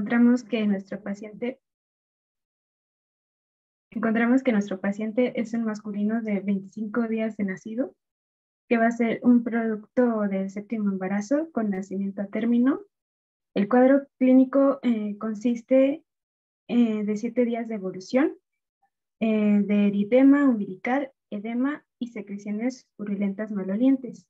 encontramos que nuestro paciente encontramos que nuestro paciente es un masculino de 25 días de nacido, que va a ser un producto del séptimo embarazo con nacimiento a término. El cuadro clínico eh, consiste eh, de siete días de evolución, eh, de eritema umbilical, edema y secreciones purulentas malolientes.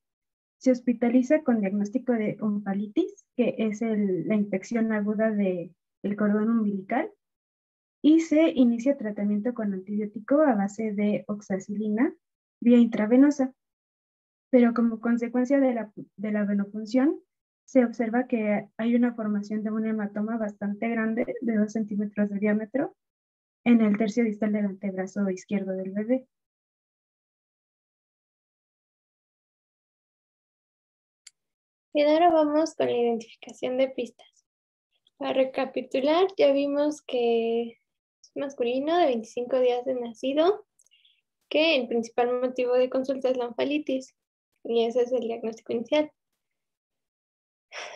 Se hospitaliza con diagnóstico de ompalitis, que es la infección aguda del cordón umbilical, y se inicia tratamiento con antibiótico a base de oxacilina vía intravenosa. Pero como consecuencia de la, de la venopunción, se observa que hay una formación de un hematoma bastante grande, de 2 centímetros de diámetro, en el tercio distal del antebrazo izquierdo del bebé. Y ahora vamos con la identificación de pistas. Para recapitular, ya vimos que masculino de 25 días de nacido, que el principal motivo de consulta es la onfalitis y ese es el diagnóstico inicial.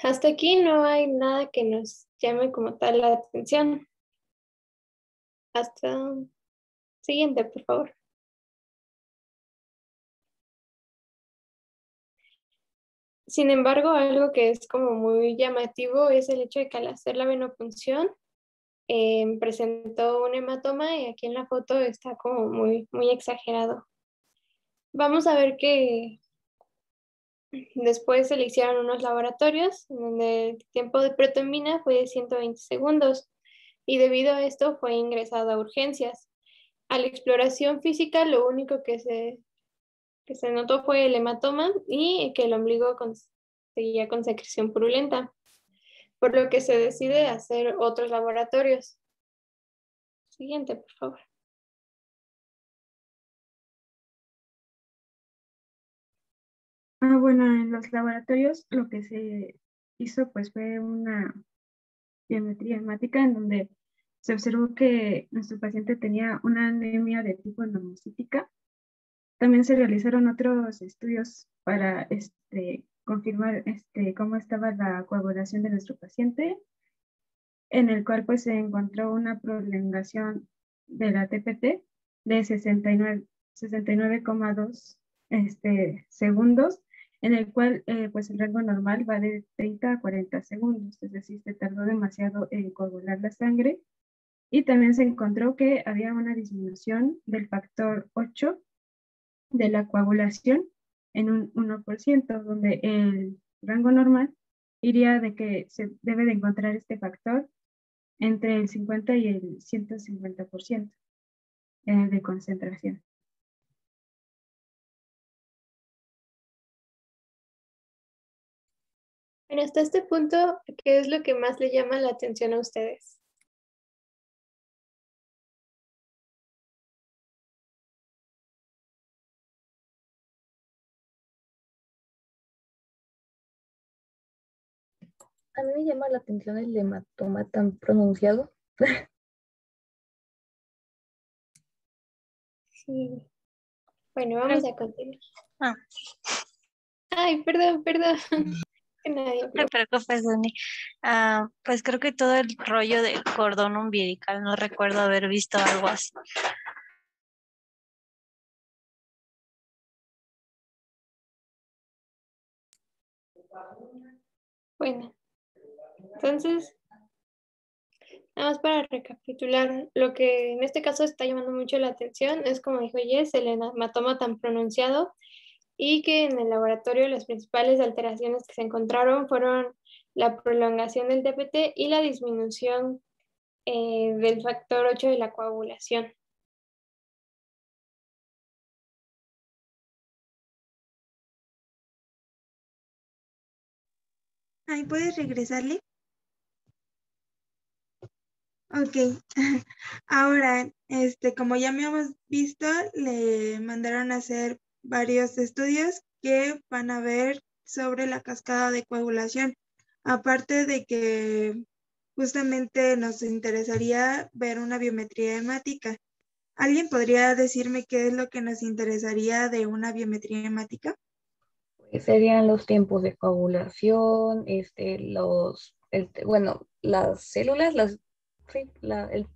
Hasta aquí no hay nada que nos llame como tal la atención. Hasta siguiente, por favor. Sin embargo, algo que es como muy llamativo es el hecho de que al hacer la venopunción Em, presentó un hematoma y aquí en la foto está como muy, muy exagerado. Vamos a ver que después se le hicieron unos laboratorios donde el tiempo de protomina fue de 120 segundos y debido a esto fue ingresado a urgencias. A la exploración física lo único que se, que se notó fue el hematoma y que el ombligo seguía con secreción purulenta por lo que se decide hacer otros laboratorios. Siguiente, por favor. Ah, bueno, en los laboratorios lo que se hizo pues fue una biometría hemática en donde se observó que nuestro paciente tenía una anemia de tipo normocítica. También se realizaron otros estudios para este, confirmar este, cómo estaba la coagulación de nuestro paciente, en el cual pues se encontró una prolongación de la TPT de 69,2 69, este, segundos, en el cual eh, pues el rango normal va de 30 a 40 segundos, es decir, se tardó demasiado en coagular la sangre. Y también se encontró que había una disminución del factor 8 de la coagulación en un 1%, donde el rango normal iría de que se debe de encontrar este factor entre el 50 y el 150% eh, de concentración. Bueno, hasta este punto, ¿qué es lo que más le llama la atención a ustedes? A mí me llama la atención el hematoma tan pronunciado. Sí. Bueno, vamos a continuar. Ah. Ay, perdón, perdón. no te preocupes, Dani. Ah, pues creo que todo el rollo del cordón umbilical, no recuerdo haber visto algo así. Bueno, entonces, nada más para recapitular, lo que en este caso está llamando mucho la atención es, como dijo Jess, el hematoma tan pronunciado y que en el laboratorio las principales alteraciones que se encontraron fueron la prolongación del DPT y la disminución eh, del factor 8 de la coagulación. Ahí puedes regresarle. Ok, ahora, este, como ya me hemos visto, le mandaron a hacer varios estudios que van a ver sobre la cascada de coagulación. Aparte de que justamente nos interesaría ver una biometría hemática. ¿Alguien podría decirme qué es lo que nos interesaría de una biometría hemática? Pues serían los tiempos de coagulación, este, los el, bueno, las células, las, el,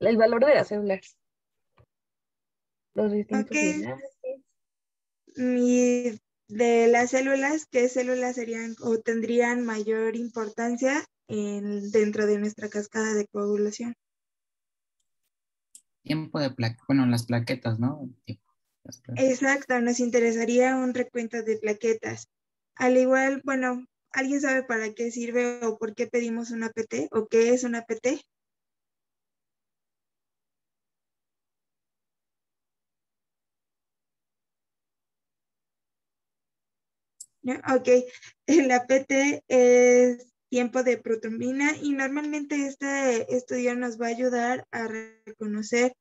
el, valor de las células. Los distintos Y de las células, ¿qué células serían o tendrían mayor importancia en, dentro de nuestra cascada de coagulación? Tiempo de plaquetas, bueno, las plaquetas, ¿no? Exacto, nos interesaría un recuento de plaquetas. Al igual, bueno, ¿alguien sabe para qué sirve o por qué pedimos una PT o qué es una PT? Ok, la PT es tiempo de protrombina y normalmente este estudio nos va a ayudar a reconocer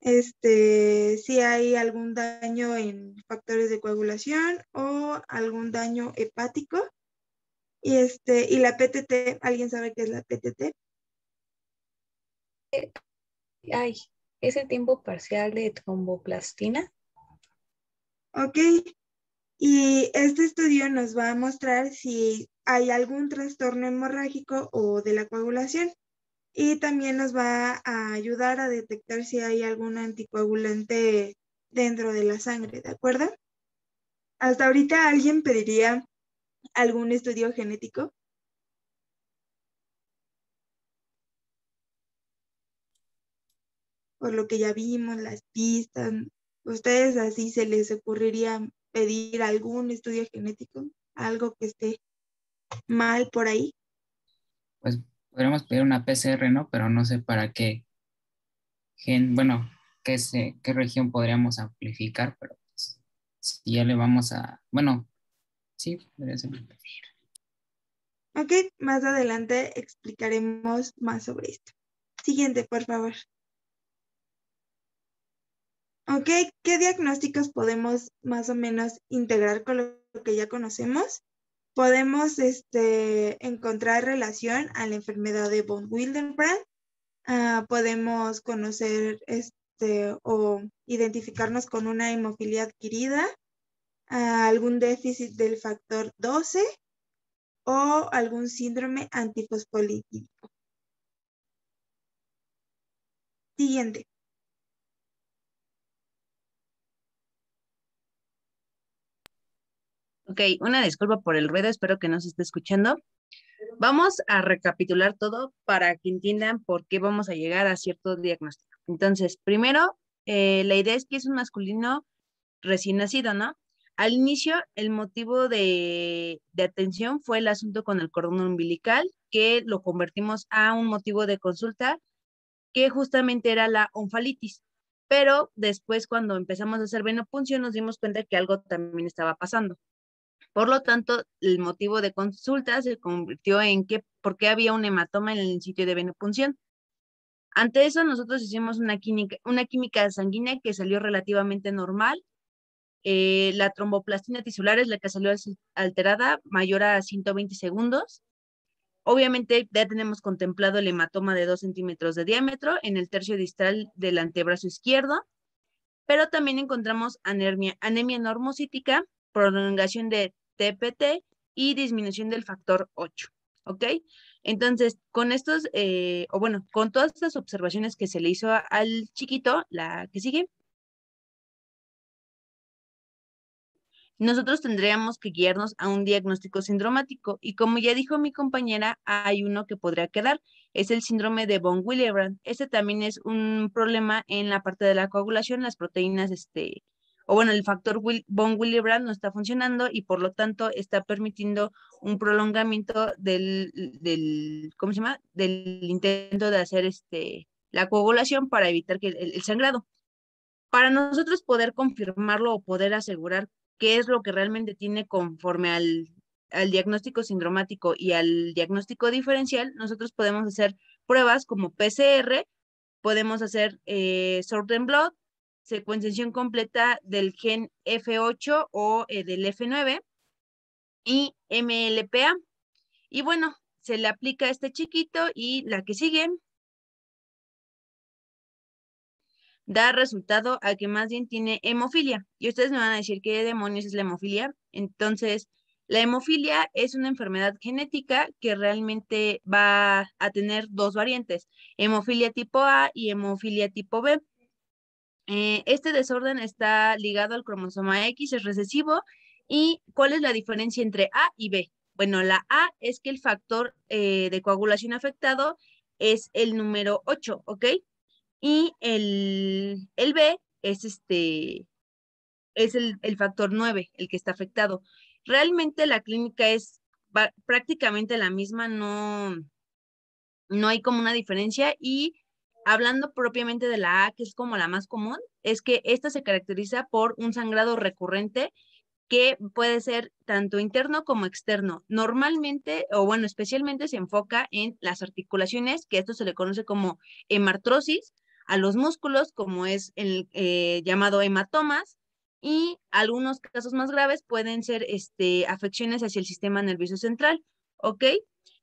este, si hay algún daño en factores de coagulación o algún daño hepático. Y, este, y la PTT, ¿alguien sabe qué es la PTT? Ay, es el tiempo parcial de tromboplastina. Ok, y este estudio nos va a mostrar si hay algún trastorno hemorrágico o de la coagulación. Y también nos va a ayudar a detectar si hay algún anticoagulante dentro de la sangre, ¿de acuerdo? Hasta ahorita alguien pediría algún estudio genético. Por lo que ya vimos, las pistas, ¿ustedes así se les ocurriría pedir algún estudio genético? Algo que esté mal por ahí. Pues podríamos pedir una PCR, ¿no? Pero no sé para qué gen, bueno, qué, qué región podríamos amplificar, pero pues, si ya le vamos a, bueno, sí, podría ser. Ok, más adelante explicaremos más sobre esto. Siguiente, por favor. Ok, ¿qué diagnósticos podemos más o menos integrar con lo que ya conocemos? podemos este, encontrar relación a la enfermedad de von Willebrand. Ah, podemos conocer este, o identificarnos con una hemofilia adquirida, algún déficit del factor 12 o algún síndrome antifosfolípido. Siguiente. Ok, una disculpa por el ruido, espero que no se esté escuchando. Vamos a recapitular todo para que entiendan por qué vamos a llegar a cierto diagnóstico. Entonces, primero, eh, la idea es que es un masculino recién nacido, ¿no? Al inicio, el motivo de, de, atención fue el asunto con el cordón umbilical, que lo convertimos a un motivo de consulta, que justamente era la onfalitis. Pero después, cuando empezamos a hacer venopunción, nos dimos cuenta que algo también estaba pasando. Por lo tanto, el motivo de consulta se convirtió en que, por qué había un hematoma en el sitio de venopunción. Ante eso, nosotros hicimos una química, una química sanguínea que salió relativamente normal. Eh, la tromboplastina tisular es la que salió alterada, mayor a 120 segundos. Obviamente ya tenemos contemplado el hematoma de 2 centímetros de diámetro en el tercio distal del antebrazo izquierdo, pero también encontramos anemia, anemia normocítica, prolongación de TPT y disminución del factor 8. ¿Ok? Entonces, con estos, eh, o bueno, con todas estas observaciones que se le hizo al chiquito, la que sigue, nosotros tendríamos que guiarnos a un diagnóstico sindromático y como ya dijo mi compañera, hay uno que podría quedar, es el síndrome de von Willebrand. Este también es un problema en la parte de la coagulación, las proteínas este, o bueno, el factor von Willebrand no está funcionando y por lo tanto está permitiendo un prolongamiento del, del ¿cómo se llama? Del intento de hacer este, la coagulación para evitar que el, sangrado. Para nosotros poder confirmarlo o poder asegurar qué es lo que realmente tiene conforme al, al diagnóstico sindromático y al diagnóstico diferencial, nosotros podemos hacer pruebas como PCR, podemos hacer eh, sort blood, secuenciación completa del gen F8 o eh, del F9 y MLPA. Y bueno, se le aplica a este chiquito y la que sigue da resultado a que más bien tiene hemofilia. Y ustedes me van a decir qué demonios es la hemofilia. Entonces, La hemofilia es una enfermedad genética que realmente va a tener dos variantes, hemofilia tipo A y hemofilia tipo B. Eh, este desorden está ligado al cromosoma X, es recesivo. ¿Y cuál es la diferencia entre A y B? Bueno, la A es que el factor eh, de coagulación afectado es el número 8, ¿ok? Y el, el B es este, es el, el, factor 9, el que está afectado. Realmente la clínica es prácticamente la misma, no, no hay como una diferencia y hablando propiamente de la A, que es como la más común, es que esta se caracteriza por un sangrado recurrente que puede ser tanto interno como externo. Normalmente, o bueno, especialmente se enfoca en las articulaciones, que esto se le conoce como hemartrosis, a los músculos, como es el eh, llamado hematomas, y algunos casos más graves pueden ser este, afecciones hacia el sistema nervioso central, ¿ok?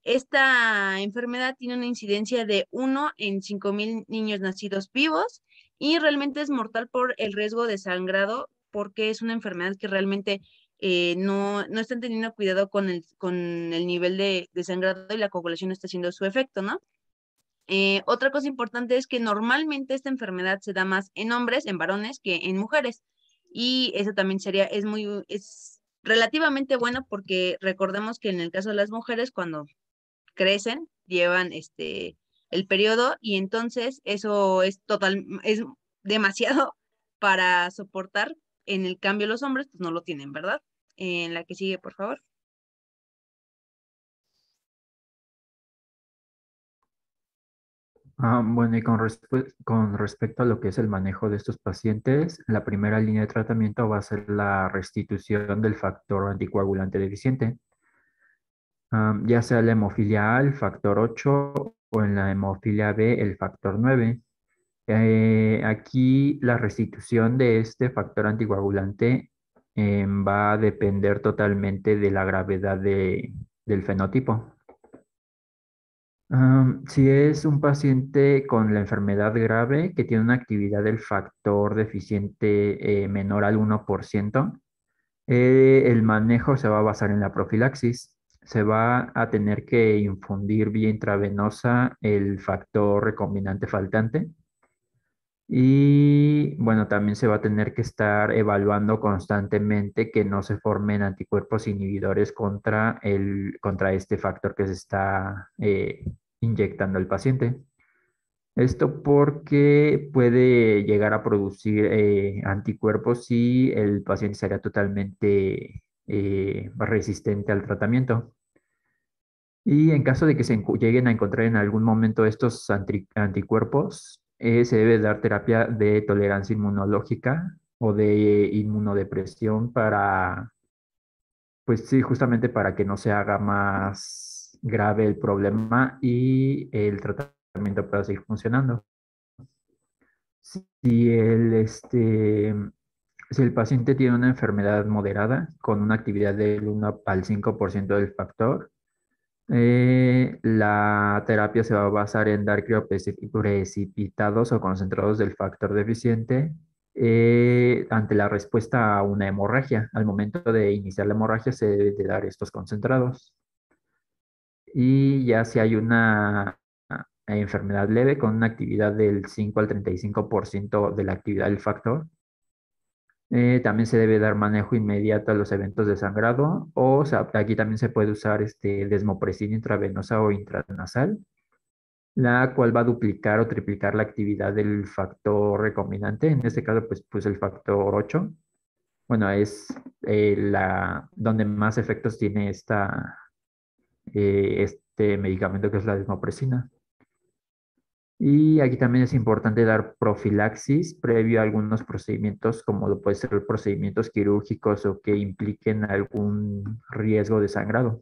Esta enfermedad tiene una incidencia de 1 en 5.000 niños nacidos vivos y realmente es mortal por el riesgo de sangrado porque es una enfermedad que realmente eh, no, no, están teniendo cuidado con el, con el nivel de, de, sangrado y la coagulación está haciendo su efecto, ¿no? Eh, otra cosa importante es que normalmente esta enfermedad se da más en hombres, en varones, que en mujeres. Y eso también sería, es muy, es relativamente bueno porque recordemos que en el caso de las mujeres, cuando crecen, llevan este, el periodo y entonces eso es total, es demasiado para soportar en el cambio, los hombres pues no lo tienen, ¿verdad? En la que sigue, por favor. Ah, bueno, y con, con respecto a lo que es el manejo de estos pacientes, la primera línea de tratamiento va a ser la restitución del factor anticoagulante deficiente, ah, ya sea la hemofilia A, el factor 8, o en la hemofilia B, el factor 9. Eh, aquí la restitución de este factor anticoagulante em, va a depender totalmente de la gravedad del fenotipo. Si es un paciente con la enfermedad grave que tiene una actividad del factor deficiente eh, menor al 1%, eh, el manejo se va a basar en la profilaxis. Se va a tener que infundir vía intravenosa el factor recombinante faltante y bueno, también se va a tener que estar evaluando constantemente que no se formen anticuerpos inhibidores contra, el, contra este factor que se está eh, inyectando el paciente. Esto porque puede llegar a producir eh, anticuerpos si el paciente sería totalmente eh, resistente al tratamiento. Y en caso de que se lleguen a encontrar en algún momento estos anticuerpos, eh, se debe dar terapia de tolerancia inmunológica o de inmunodepresión para, pues sí, justamente para que no se haga más grave el problema y el tratamiento pueda seguir funcionando. Si el, este, si el paciente tiene una enfermedad moderada con una actividad del 1 al 5% del factor, eh, la terapia se va a basar en dar precipitados o concentrados del factor deficiente eh, ante la respuesta a una hemorragia. Al momento de iniciar la hemorragia se debe de dar estos concentrados. Y ya si hay una enfermedad leve con una actividad del 5 al 35% de la actividad del factor, eh, también se debe dar manejo inmediato a los eventos de sangrado o, aquí también se puede usar este, desmopresina intravenosa o intranasal, la cual va a duplicar o triplicar la actividad del factor recombinante, en este caso pues, pues el factor 8. Bueno, es eh, la, donde más efectos tiene esta, eh, este medicamento que es la desmopresina. Y aquí también es importante dar profilaxis previo a algunos procedimientos, como lo puede ser procedimientos quirúrgicos o que impliquen algún riesgo de sangrado.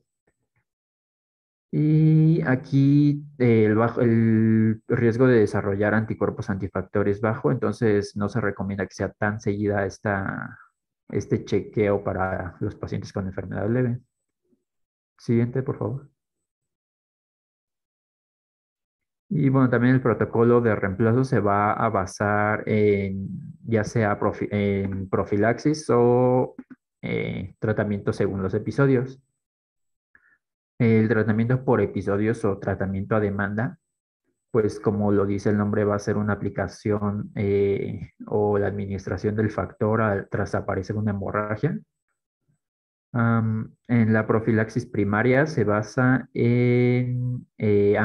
Y aquí el, bajo, el riesgo de desarrollar anticuerpos antifactores bajo, entonces no se recomienda que sea tan seguida esta, este chequeo para los pacientes con enfermedad leve. Siguiente, por favor. Y bueno, también el protocolo de reemplazo se va a basar en ya sea en profilaxis o eh, tratamiento según los episodios. El tratamiento por episodios o tratamiento a demanda, pues como lo dice el nombre, va a ser una aplicación eh, o la administración del factor tras aparecer una hemorragia. en la profilaxis primaria se basa en eh,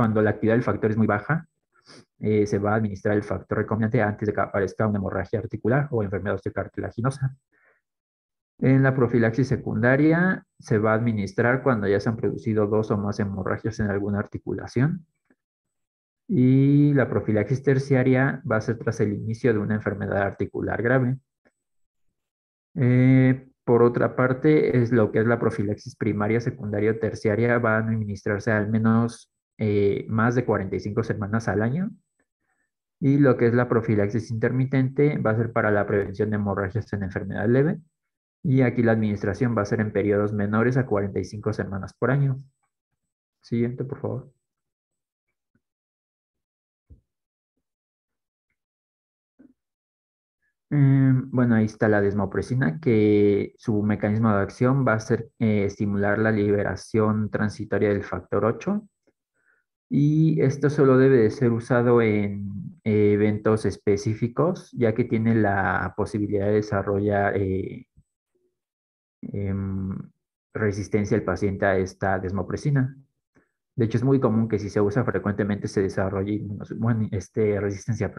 cuando la actividad del factor es muy baja, eh, se va a administrar el factor recomendante antes de que aparezca una hemorragia articular o enfermedad osteocartilaginosa. En la profilaxis secundaria se va a administrar cuando ya se han producido dos o más hemorragias en alguna articulación. Y la profilaxis terciaria va a ser tras el inicio de una enfermedad articular grave. Eh, por otra parte, es lo que es la profilaxis primaria, secundaria o terciaria, va a administrarse al menos eh, más de 45 semanas al año y lo que es la profilaxis intermitente va a ser para la prevención de hemorragias en enfermedad leve. Y aquí la administración va a ser en periodos menores a 45 semanas por año. Siguiente, por favor. Em, bueno, ahí está la desmopresina, que su mecanismo de acción va a ser eh, estimular la liberación transitoria del factor 8 y esto solo debe de ser usado en eventos específicos, ya que tiene la posibilidad de desarrollar eh, em, resistencia al paciente a esta desmopresina. De hecho, es muy común que si se usa frecuentemente se desarrolle este, resistencia.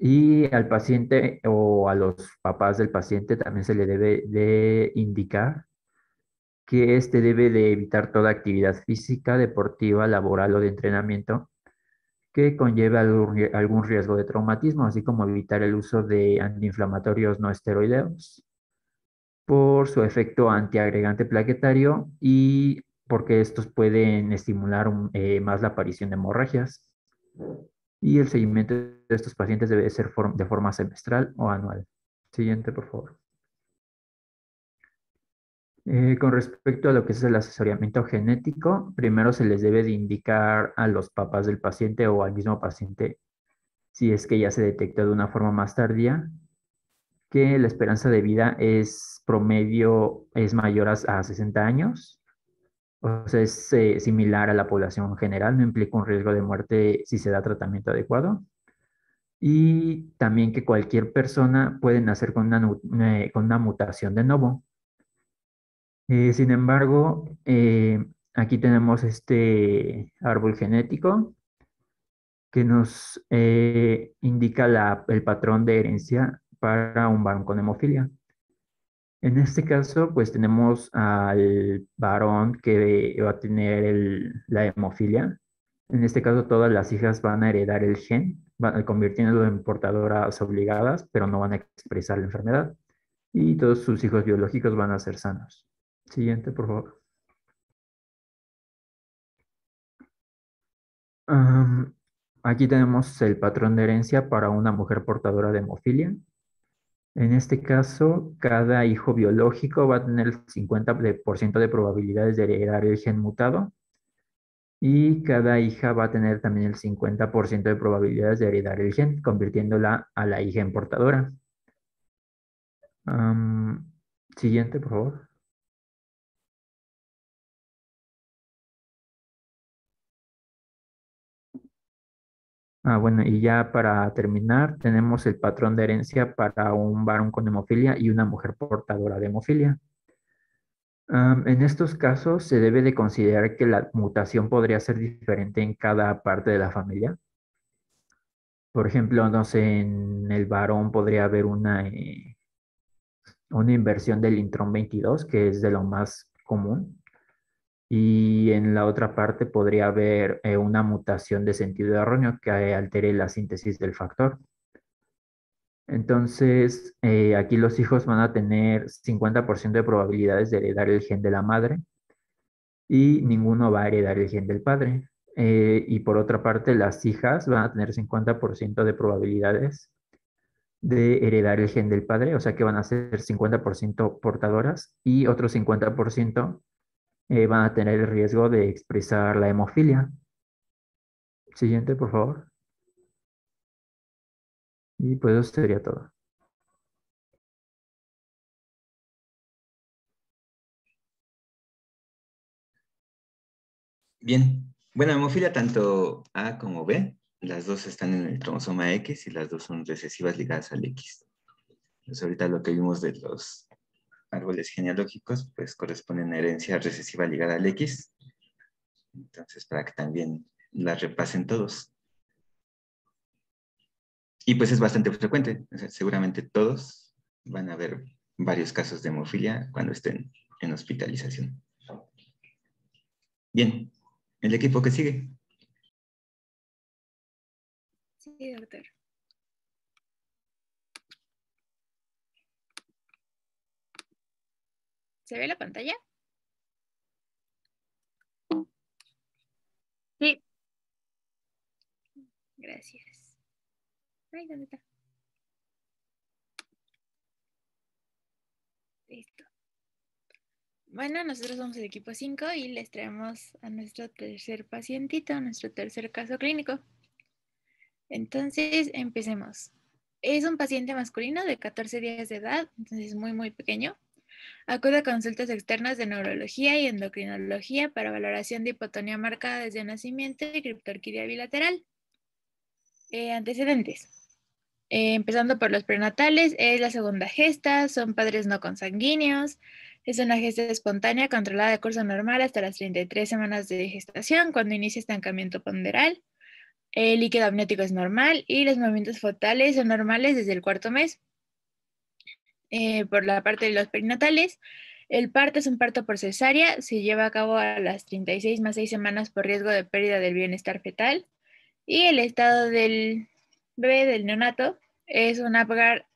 Y al paciente o a los papás del paciente también se le debe de indicar que éste debe de evitar toda actividad física, deportiva, laboral o de entrenamiento que conlleve algún riesgo de traumatismo, así como evitar el uso de antiinflamatorios no esteroideos por su efecto antiagregante plaquetario y porque estos pueden estimular eh, más la aparición de hemorragias. Y el seguimiento de estos pacientes debe ser de forma semestral o anual. Siguiente, por favor. Eh, con respecto a lo que es el asesoramiento genético, primero se les debe de indicar a los papás del paciente o al mismo paciente, si es que ya se detectó de una forma más tardía, que la esperanza de vida es promedio, es mayor a, 60 años, o sea, es eh, similar a la población general, no implica un riesgo de muerte si se da tratamiento adecuado. Y también que cualquier persona puede nacer con una, eh, con una mutación de nuevo eh, sin embargo, eh, aquí tenemos este árbol genético que nos eh, indica el patrón de herencia para un varón con hemofilia. En este caso, pues tenemos al varón que va a tener la hemofilia. En este caso, todas las hijas van a heredar el gen, convirtiéndolo en portadoras obligadas, pero no van a expresar la enfermedad. Y todos sus hijos biológicos van a ser sanos. Siguiente, por favor. aquí tenemos el patrón de herencia para una mujer portadora de hemofilia. En este caso, cada hijo biológico va a tener el 50% de probabilidades de heredar el gen mutado y cada hija va a tener también el 50% de probabilidades de heredar el gen, convirtiéndola a la hija en portadora. siguiente, por favor. Ah, bueno, y ya para terminar, tenemos el patrón de herencia para un varón con hemofilia y una mujer portadora de hemofilia. en estos casos, se debe de considerar que la mutación podría ser diferente en cada parte de la familia. Por ejemplo, no sé, en el varón podría haber una, eh, una inversión del intrón 22, que es de lo más común y en la otra parte podría haber eh, una mutación de sentido erróneo que altere la síntesis del factor. Entonces, eh, aquí los hijos van a tener 50% de probabilidades de heredar el gen de la madre y ninguno va a heredar el gen del padre. Eh, y por otra parte, las hijas van a tener 50% de probabilidades de heredar el gen del padre, o sea que van a ser 50% portadoras y otro 50% eh, van a tener el riesgo de expresar la hemofilia. Siguiente, por favor. Y pues eso sería todo. Bien, bueno, hemofilia tanto A como B, las dos están en el cromosoma X y las dos son recesivas ligadas al X. Pues ahorita lo que vimos de los árboles genealógicos, pues corresponden a herencia recesiva ligada al X. Entonces, para que también las repasen todos. Y pues es bastante frecuente, seguramente todos van a ver varios casos de hemofilia cuando estén en hospitalización. Bien, el equipo que sigue. Sí, doctor. ¿Se ve la pantalla? Sí. Gracias. Ay, ¿dónde está? Listo. Bueno, nosotros somos el equipo 5 y les traemos a nuestro tercer pacientito, a nuestro tercer caso clínico. Entonces, empecemos. Es un paciente masculino de 14 días de edad, entonces muy, muy pequeño. Acude a consultas externas de neurología y endocrinología para valoración de hipotonía marcada desde nacimiento y criptorquidia bilateral. Eh, antecedentes. Eh, empezando por los prenatales, es la segunda gesta, son padres no consanguíneos, es una gesta espontánea controlada de curso normal hasta las 33 semanas de gestación, cuando inicia estancamiento ponderal. El líquido amniótico es normal y los movimientos fotales son normales desde el cuarto mes. Eh, por la parte de los perinatales. El parto es un parto por cesárea, se lleva a cabo a las 36 más 6 semanas por riesgo de pérdida del bienestar fetal. Y el estado del bebé, del neonato, es un Apgar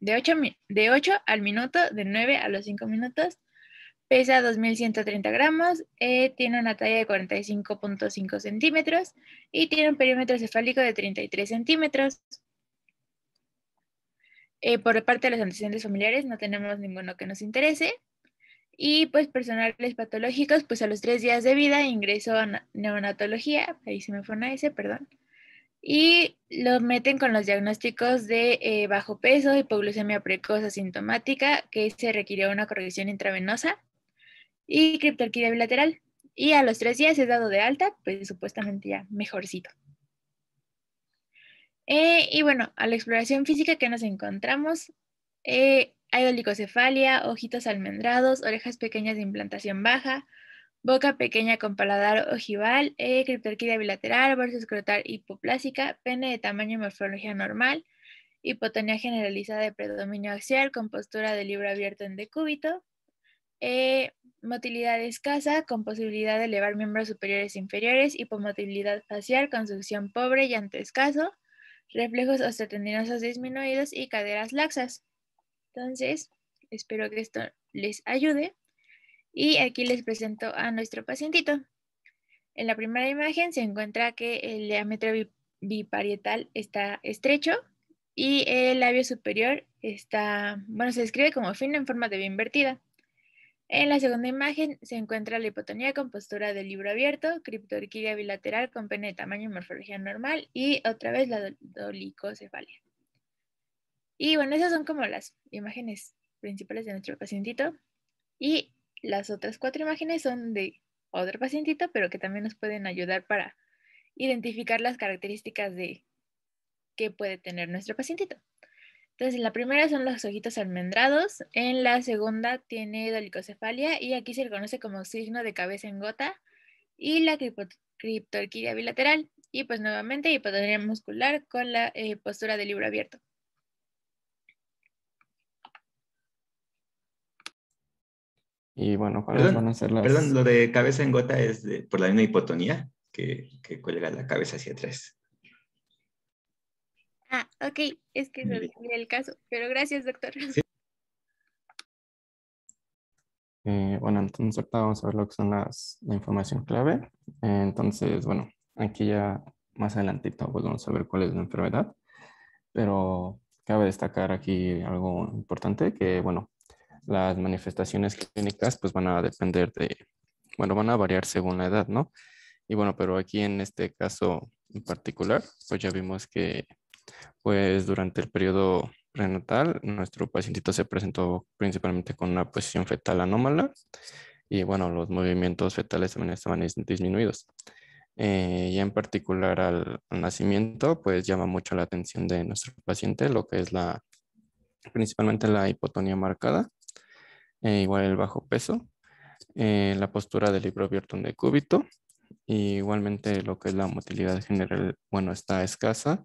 de 8, de 8 al minuto, de 9 a los 5 minutos. Pesa 2.130 gramos, eh, tiene una talla de 45.5 centímetros y tiene un perímetro cefálico de 33 centímetros. Eh, por parte de los antecedentes familiares no tenemos ninguno que nos interese. Y pues personales patológicos, pues a los tres días de vida ingresó a neonatología, ahí se me fue una S, perdón. Y lo meten con los diagnósticos de eh, bajo peso, hipoglucemia precoz asintomática, que se requirió una corrección intravenosa, y criptorquidia bilateral. Y a los tres días es dado de alta, pues supuestamente ya mejorcito. Eh, y bueno, a la exploración física que nos encontramos, eh, hay ojitos almendrados, orejas pequeñas de implantación baja, boca pequeña con paladar ojival, eh, bilateral, bolsa escrotal hipoplásica, pene de tamaño y morfología normal, hipotonía generalizada de predominio axial con postura de libro abierto en decúbito, eh, motilidad escasa con posibilidad de elevar miembros superiores e inferiores, hipomotilidad facial con succión pobre, y llanto escaso, reflejos osteotendinosos disminuidos y caderas laxas. Entonces, espero que esto les ayude. Y aquí les presento a nuestro pacientito. En la primera imagen se encuentra que el diámetro biparietal está estrecho y el labio superior está, bueno, se describe como fino en forma de B invertida. En la segunda imagen se encuentra la hipotonía con postura de libro abierto, criptorquidia bilateral con pene de tamaño y morfología normal y otra vez la dolicocefalia. Y bueno, esas son como las imágenes principales de nuestro pacientito. Y las otras cuatro imágenes son de otro pacientito, pero que también nos pueden ayudar para identificar las características de que puede tener nuestro pacientito. Entonces, en la primera son los ojitos almendrados, en la segunda tiene dolicocefalia y aquí se le conoce como signo de cabeza en gota y la criptorquidia bilateral y pues nuevamente hipotonía muscular con la eh, postura de libro abierto. Y bueno, ¿cuáles van a ser las...? Perdón, lo de cabeza en gota es por la misma hipotonía que, que cuelga la cabeza hacia atrás. Ah, ok, es que no el caso, pero gracias, doctor. Eh, bueno, entonces ahorita vamos a ver lo que son las, la información clave. entonces, bueno, aquí ya más adelantito pues vamos a ver cuál es la enfermedad, pero cabe destacar aquí algo importante, que bueno, las manifestaciones clínicas pues van a depender de, bueno, van a variar según la edad, ¿no? Y bueno, pero aquí en este caso en particular, pues ya vimos que pues durante el periodo prenatal, nuestro pacientito se presentó principalmente con una posición fetal anómala y bueno, los movimientos fetales también estaban disminuidos. Eh, y en particular al, nacimiento, pues llama mucho la atención de nuestro paciente lo que es la, principalmente la hipotonía marcada, e igual el bajo peso, eh, la postura del libro abierto de cúbito, y igualmente lo que es la motilidad general, bueno, está escasa,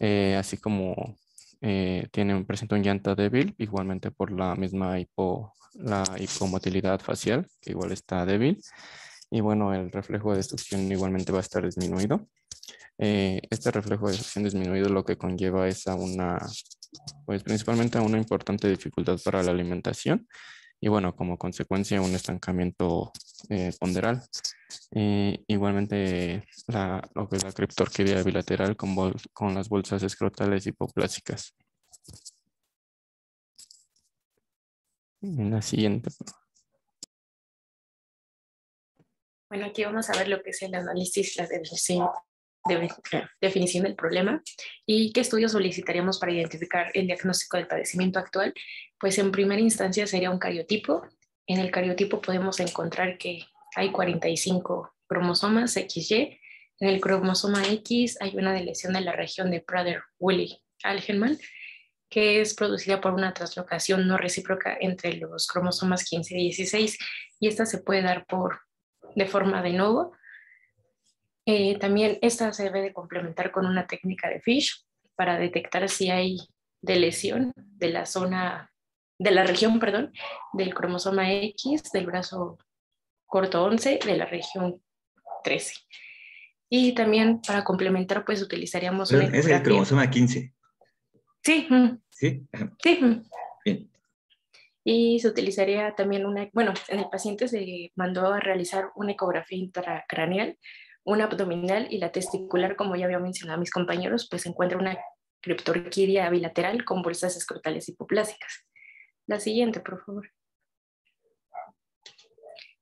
eh, así como tiene, presenta un llanto débil, igualmente por la misma la hipomotilidad facial, que igual está débil, y bueno, el reflejo de succión igualmente va a estar disminuido. Eh, este reflejo de succión disminuido lo que conlleva es a una, pues principalmente a una importante dificultad para la alimentación y bueno, como consecuencia un estancamiento eh, ponderal. igualmente la, lo que es la criptorquidia bilateral con, con las bolsas escrotales hipoplásicas. En la siguiente. Bueno, aquí vamos a ver lo que es el análisis, la definición, de, definición del problema y qué estudios solicitaríamos para identificar el diagnóstico del padecimiento actual. Pues en primera instancia sería un cariotipo. En el cariotipo podemos encontrar que hay 45 cromosomas XY. En el cromosoma X hay una lesión de la región de Prader-Willi-Algerman que es producida por una translocación no recíproca entre los cromosomas 15 y 16 y esta se puede dar por de forma de. Eh, también esta se debe de complementar con una técnica de FISH para detectar si hay de lesión de la zona, de la región, perdón, del cromosoma X, del brazo corto 11, de la región 13. Y también para complementar, pues utilizaríamos... es el cromosoma 15. Sí. Sí. Sí. Bien y se utilizaría también una, bueno, en el paciente se mandó a realizar una ecografía intracraneal, una abdominal y la testicular, como ya había mencionado mis compañeros, pues se encuentra una criptorquidia bilateral con bolsas escrotales hipoplásicas. La siguiente, por favor.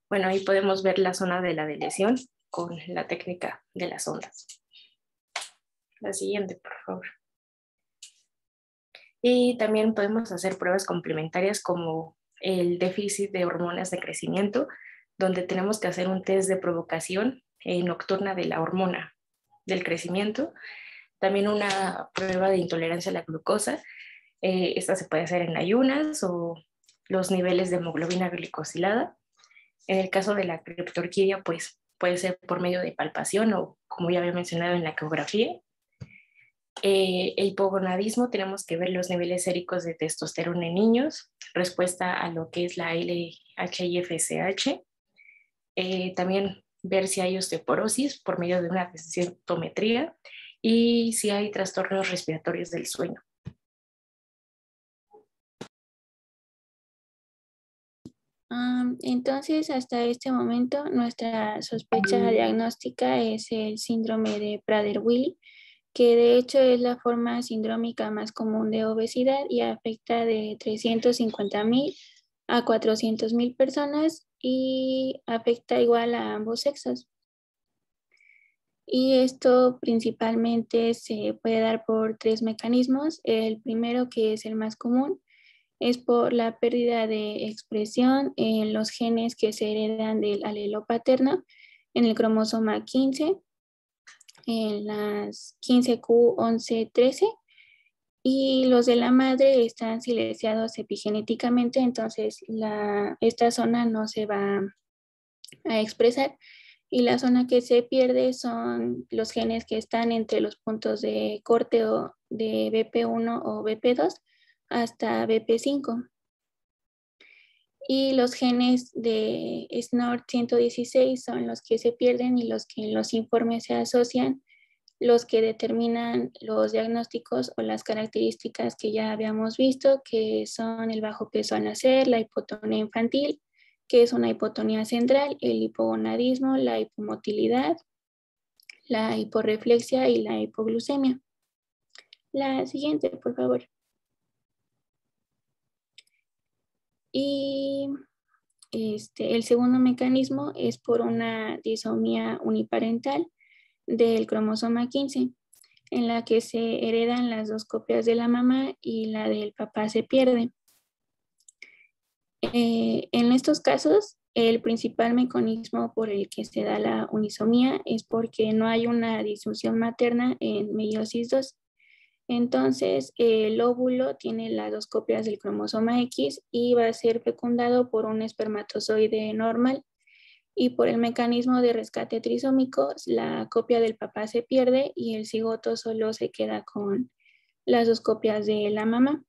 Bueno, ahí podemos ver la zona de la lesión con la técnica de las ondas. La siguiente, por favor. Y también podemos hacer pruebas complementarias como el déficit de hormonas de crecimiento, donde tenemos que hacer un test de provocación eh, nocturna de la hormona del crecimiento. También una prueba de intolerancia a la glucosa. Eh, esta se puede hacer en ayunas o los niveles de hemoglobina glicosilada. En el caso de la criptorquidia, pues puede ser por medio de palpación o, como ya había mencionado, en la ecografía. Eh, el hipogonadismo, tenemos que ver los niveles séricos de testosterona en niños, respuesta a lo que es la LH y FSH. Eh, también ver si hay osteoporosis por medio de una densitometría y si hay trastornos respiratorios del sueño. entonces, hasta este momento, nuestra sospecha diagnóstica es el síndrome de Prader-Willi que de hecho es la forma sindrómica más común de obesidad y afecta de 350 mil a 400 mil personas y afecta igual a ambos sexos. Y esto principalmente se puede dar por tres mecanismos. El primero, que es el más común, es por la pérdida de expresión en los genes que se heredan del alelo paterno en el cromosoma 15 en las 15Q, 11, 13 y los de la madre están silenciados epigenéticamente, entonces esta zona no se va a expresar. Y la zona que se pierde son los genes que están entre los puntos de corte de BP1 o BP2 hasta BP5 y los genes de SNORT 116 son los que se pierden y los que en los informes se asocian, los que determinan los diagnósticos o las características que ya habíamos visto, que son el bajo peso al nacer, la hipotonía infantil, que es una hipotonía central, el hipogonadismo, la hipomotilidad, la hiporreflexia y la hipoglucemia. La siguiente, por favor. Y este, el segundo mecanismo es por una disomía uniparental del cromosoma 15, en la que se heredan las dos copias de la mamá y la del papá se pierde. Eh, en estos casos, el principal mecanismo por el que se da la unisomía es porque no hay una disyunción materna en meiosis 2. Entonces, el óvulo tiene las dos copias del cromosoma X y va a ser fecundado por un espermatozoide normal. Y por el mecanismo de rescate trisómico, la copia del papá se pierde y el cigoto solo se queda con las dos copias de la mamá.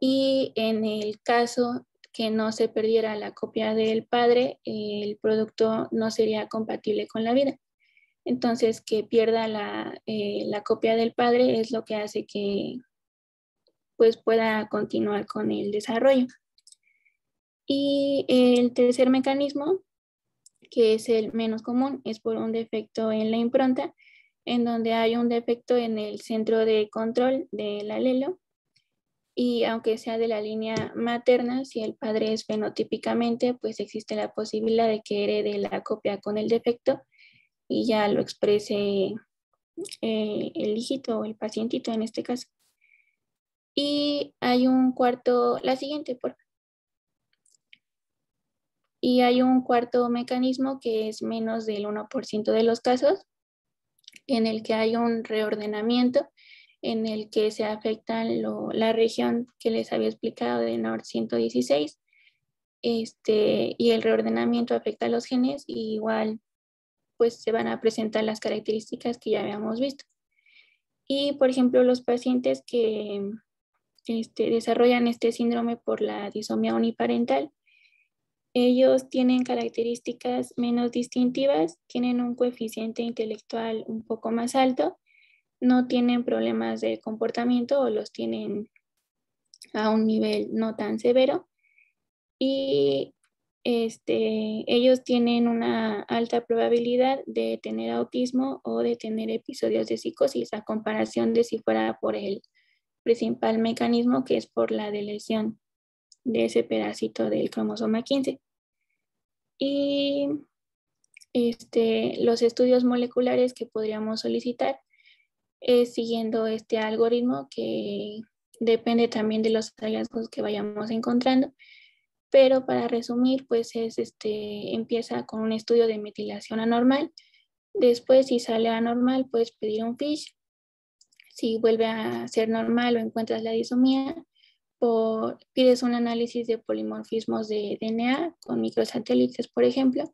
Y en el caso que no se perdiera la copia del padre, el producto no sería compatible con la vida. Entonces, que pierda la, eh, la, copia del padre es lo que hace que pues, pueda continuar con el desarrollo. Y el tercer mecanismo, que es el menos común, es por un defecto en la impronta, en donde hay un defecto en el centro de control del alelo. Y aunque sea de la línea materna, si el padre es fenotípicamente, pues existe la posibilidad de que herede la copia con el defecto y ya lo exprese eh, el hijito o el pacientito en este caso. Y hay un cuarto, la siguiente, por Y hay un cuarto mecanismo que es menos del 1% de los casos, en el que hay un reordenamiento, en el que se afecta la región que les había explicado de NOR 116, este, y el reordenamiento afecta a los genes, y igual pues se van a presentar las características que ya habíamos visto. Y, por ejemplo, los pacientes que este, desarrollan este síndrome por la disomía uniparental, ellos tienen características menos distintivas, tienen un coeficiente intelectual un poco más alto, no tienen problemas de comportamiento o los tienen a un nivel no tan severo. Y este, ellos tienen una alta probabilidad de tener autismo o de tener episodios de psicosis, a comparación de si fuera por el principal mecanismo que es por la delesión de ese pedacito del cromosoma 15. Y este, los estudios moleculares que podríamos solicitar es siguiendo este algoritmo que depende también de los hallazgos que vayamos encontrando pero para resumir, pues es este, empieza con un estudio de metilación anormal. Después, si sale anormal, puedes pedir un FISH. Si vuelve a ser normal o encuentras la disomía, pides un análisis de polimorfismos de DNA con microsatélites, por ejemplo.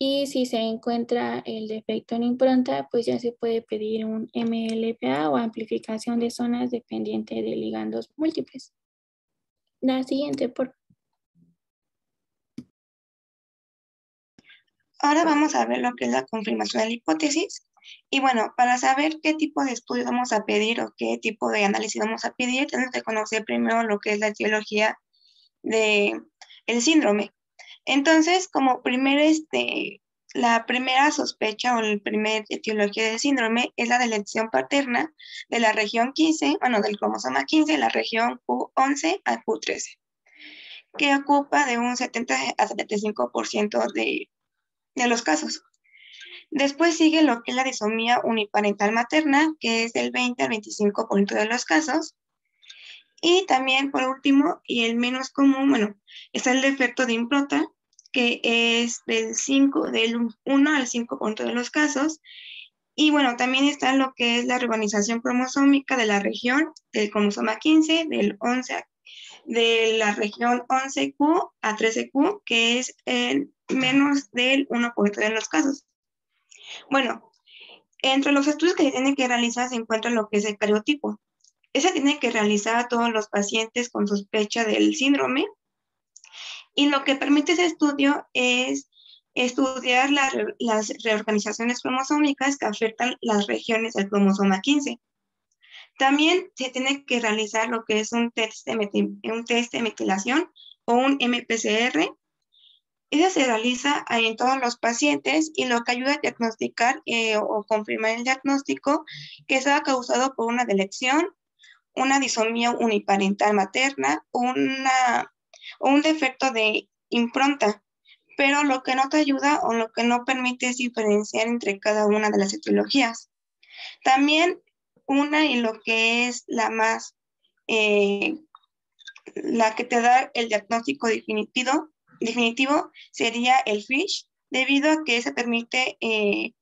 Y si se encuentra el defecto en impronta, pues ya se puede pedir un MLPA o amplificación de zonas dependiente de ligandos múltiples. La siguiente, por Ahora vamos a ver lo que es la confirmación de la hipótesis. Y bueno, para saber qué tipo de estudio vamos a pedir o qué tipo de análisis vamos a pedir, tenemos que conocer primero lo que es la etiología del el síndrome. Entonces, como primero, este, la primera sospecha o la primera etiología del síndrome es la delección paterna de la región 15, bueno, del cromosoma 15, la región Q11 a Q13, que ocupa de un 70 a 75% de de los casos. Después sigue lo que es la disomía uniparental materna, que es del 20 al 25% de los casos. Y también, por último, y el menos común, bueno, está el defecto de impronta, que es del, 5, del 1 al 5% de los casos. Y bueno, también está lo que es la reorganización cromosómica de la región del cromosoma 15, del 11 de la región 11Q a 13Q, que es el menos del 1% de los casos. Bueno, entre los estudios que se tienen que realizar se encuentra lo que es el cariotipo. Ese tiene que realizar a todos los pacientes con sospecha del síndrome. Y lo que permite ese estudio es estudiar las reorganizaciones cromosómicas que afectan las regiones del cromosoma 15. También se tiene que realizar lo que es un test de, un test de metilación o un MPCR ella se realiza en todos los pacientes y lo que ayuda a diagnosticar eh, o confirmar el diagnóstico que sea causado por una delección, una disomía uniparental materna, una, un defecto de impronta. Pero lo que no te ayuda o lo que no permite es diferenciar entre cada una de las etiologías. También una y lo que es la más, eh, la que te da el diagnóstico definitivo definitivo sería el FISH, debido a que se permite eh,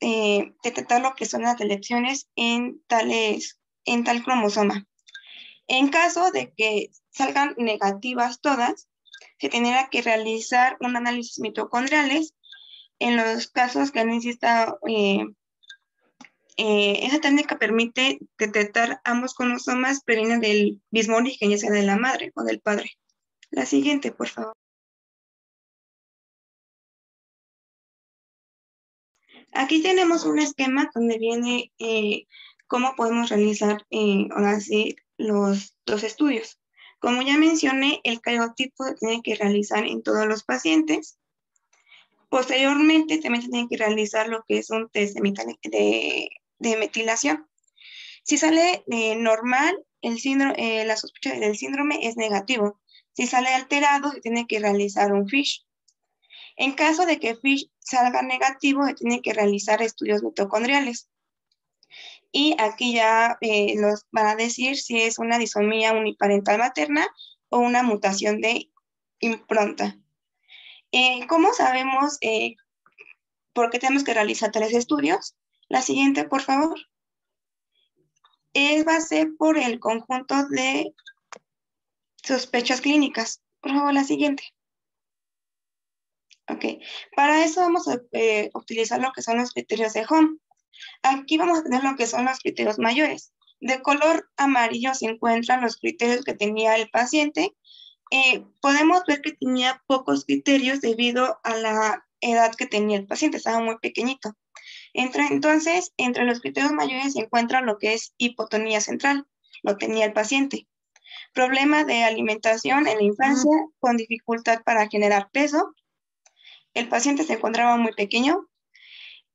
eh, detectar lo que son las deleciones en, tales, en tal cromosoma. En caso de que salgan negativas todas, se tendrá que realizar un análisis mitocondriales en los casos que necesita eh, eh, esa técnica permite detectar ambos cromosomas provienen del mismo origen, ya sea de la madre o del padre. La siguiente, por favor. Aquí tenemos un esquema donde viene eh, cómo podemos realizar eh, ahora los dos estudios. Como ya mencioné, el cariotipo se tiene que realizar en todos los pacientes. Posteriormente, también se tiene que realizar lo que es un test de, de metilación. Si sale eh, normal, el síndrome, eh, la sospecha del síndrome es negativo. Si sale alterado, se tiene que realizar un FISH. En caso de que FISH salga negativo, se tiene que realizar estudios mitocondriales. Y aquí ya eh, nos van a decir si es una disomía uniparental materna o una mutación de impronta. ¿Cómo sabemos por qué tenemos que realizar tres estudios? La siguiente, por favor. Es base por el conjunto de sospechas clínicas. Por favor, la siguiente. Ok, para eso vamos a eh, utilizar lo que son los criterios de Home. Aquí vamos a tener lo que son los criterios mayores. De color amarillo se encuentran los criterios que tenía el paciente. Eh, podemos ver que tenía pocos criterios debido a la edad que tenía el paciente, estaba muy pequeñito entonces, entre los criterios mayores se encuentra lo que es hipotonía central, lo tenía el paciente. Problema de alimentación en la infancia con dificultad para generar peso. El paciente se encontraba muy pequeño.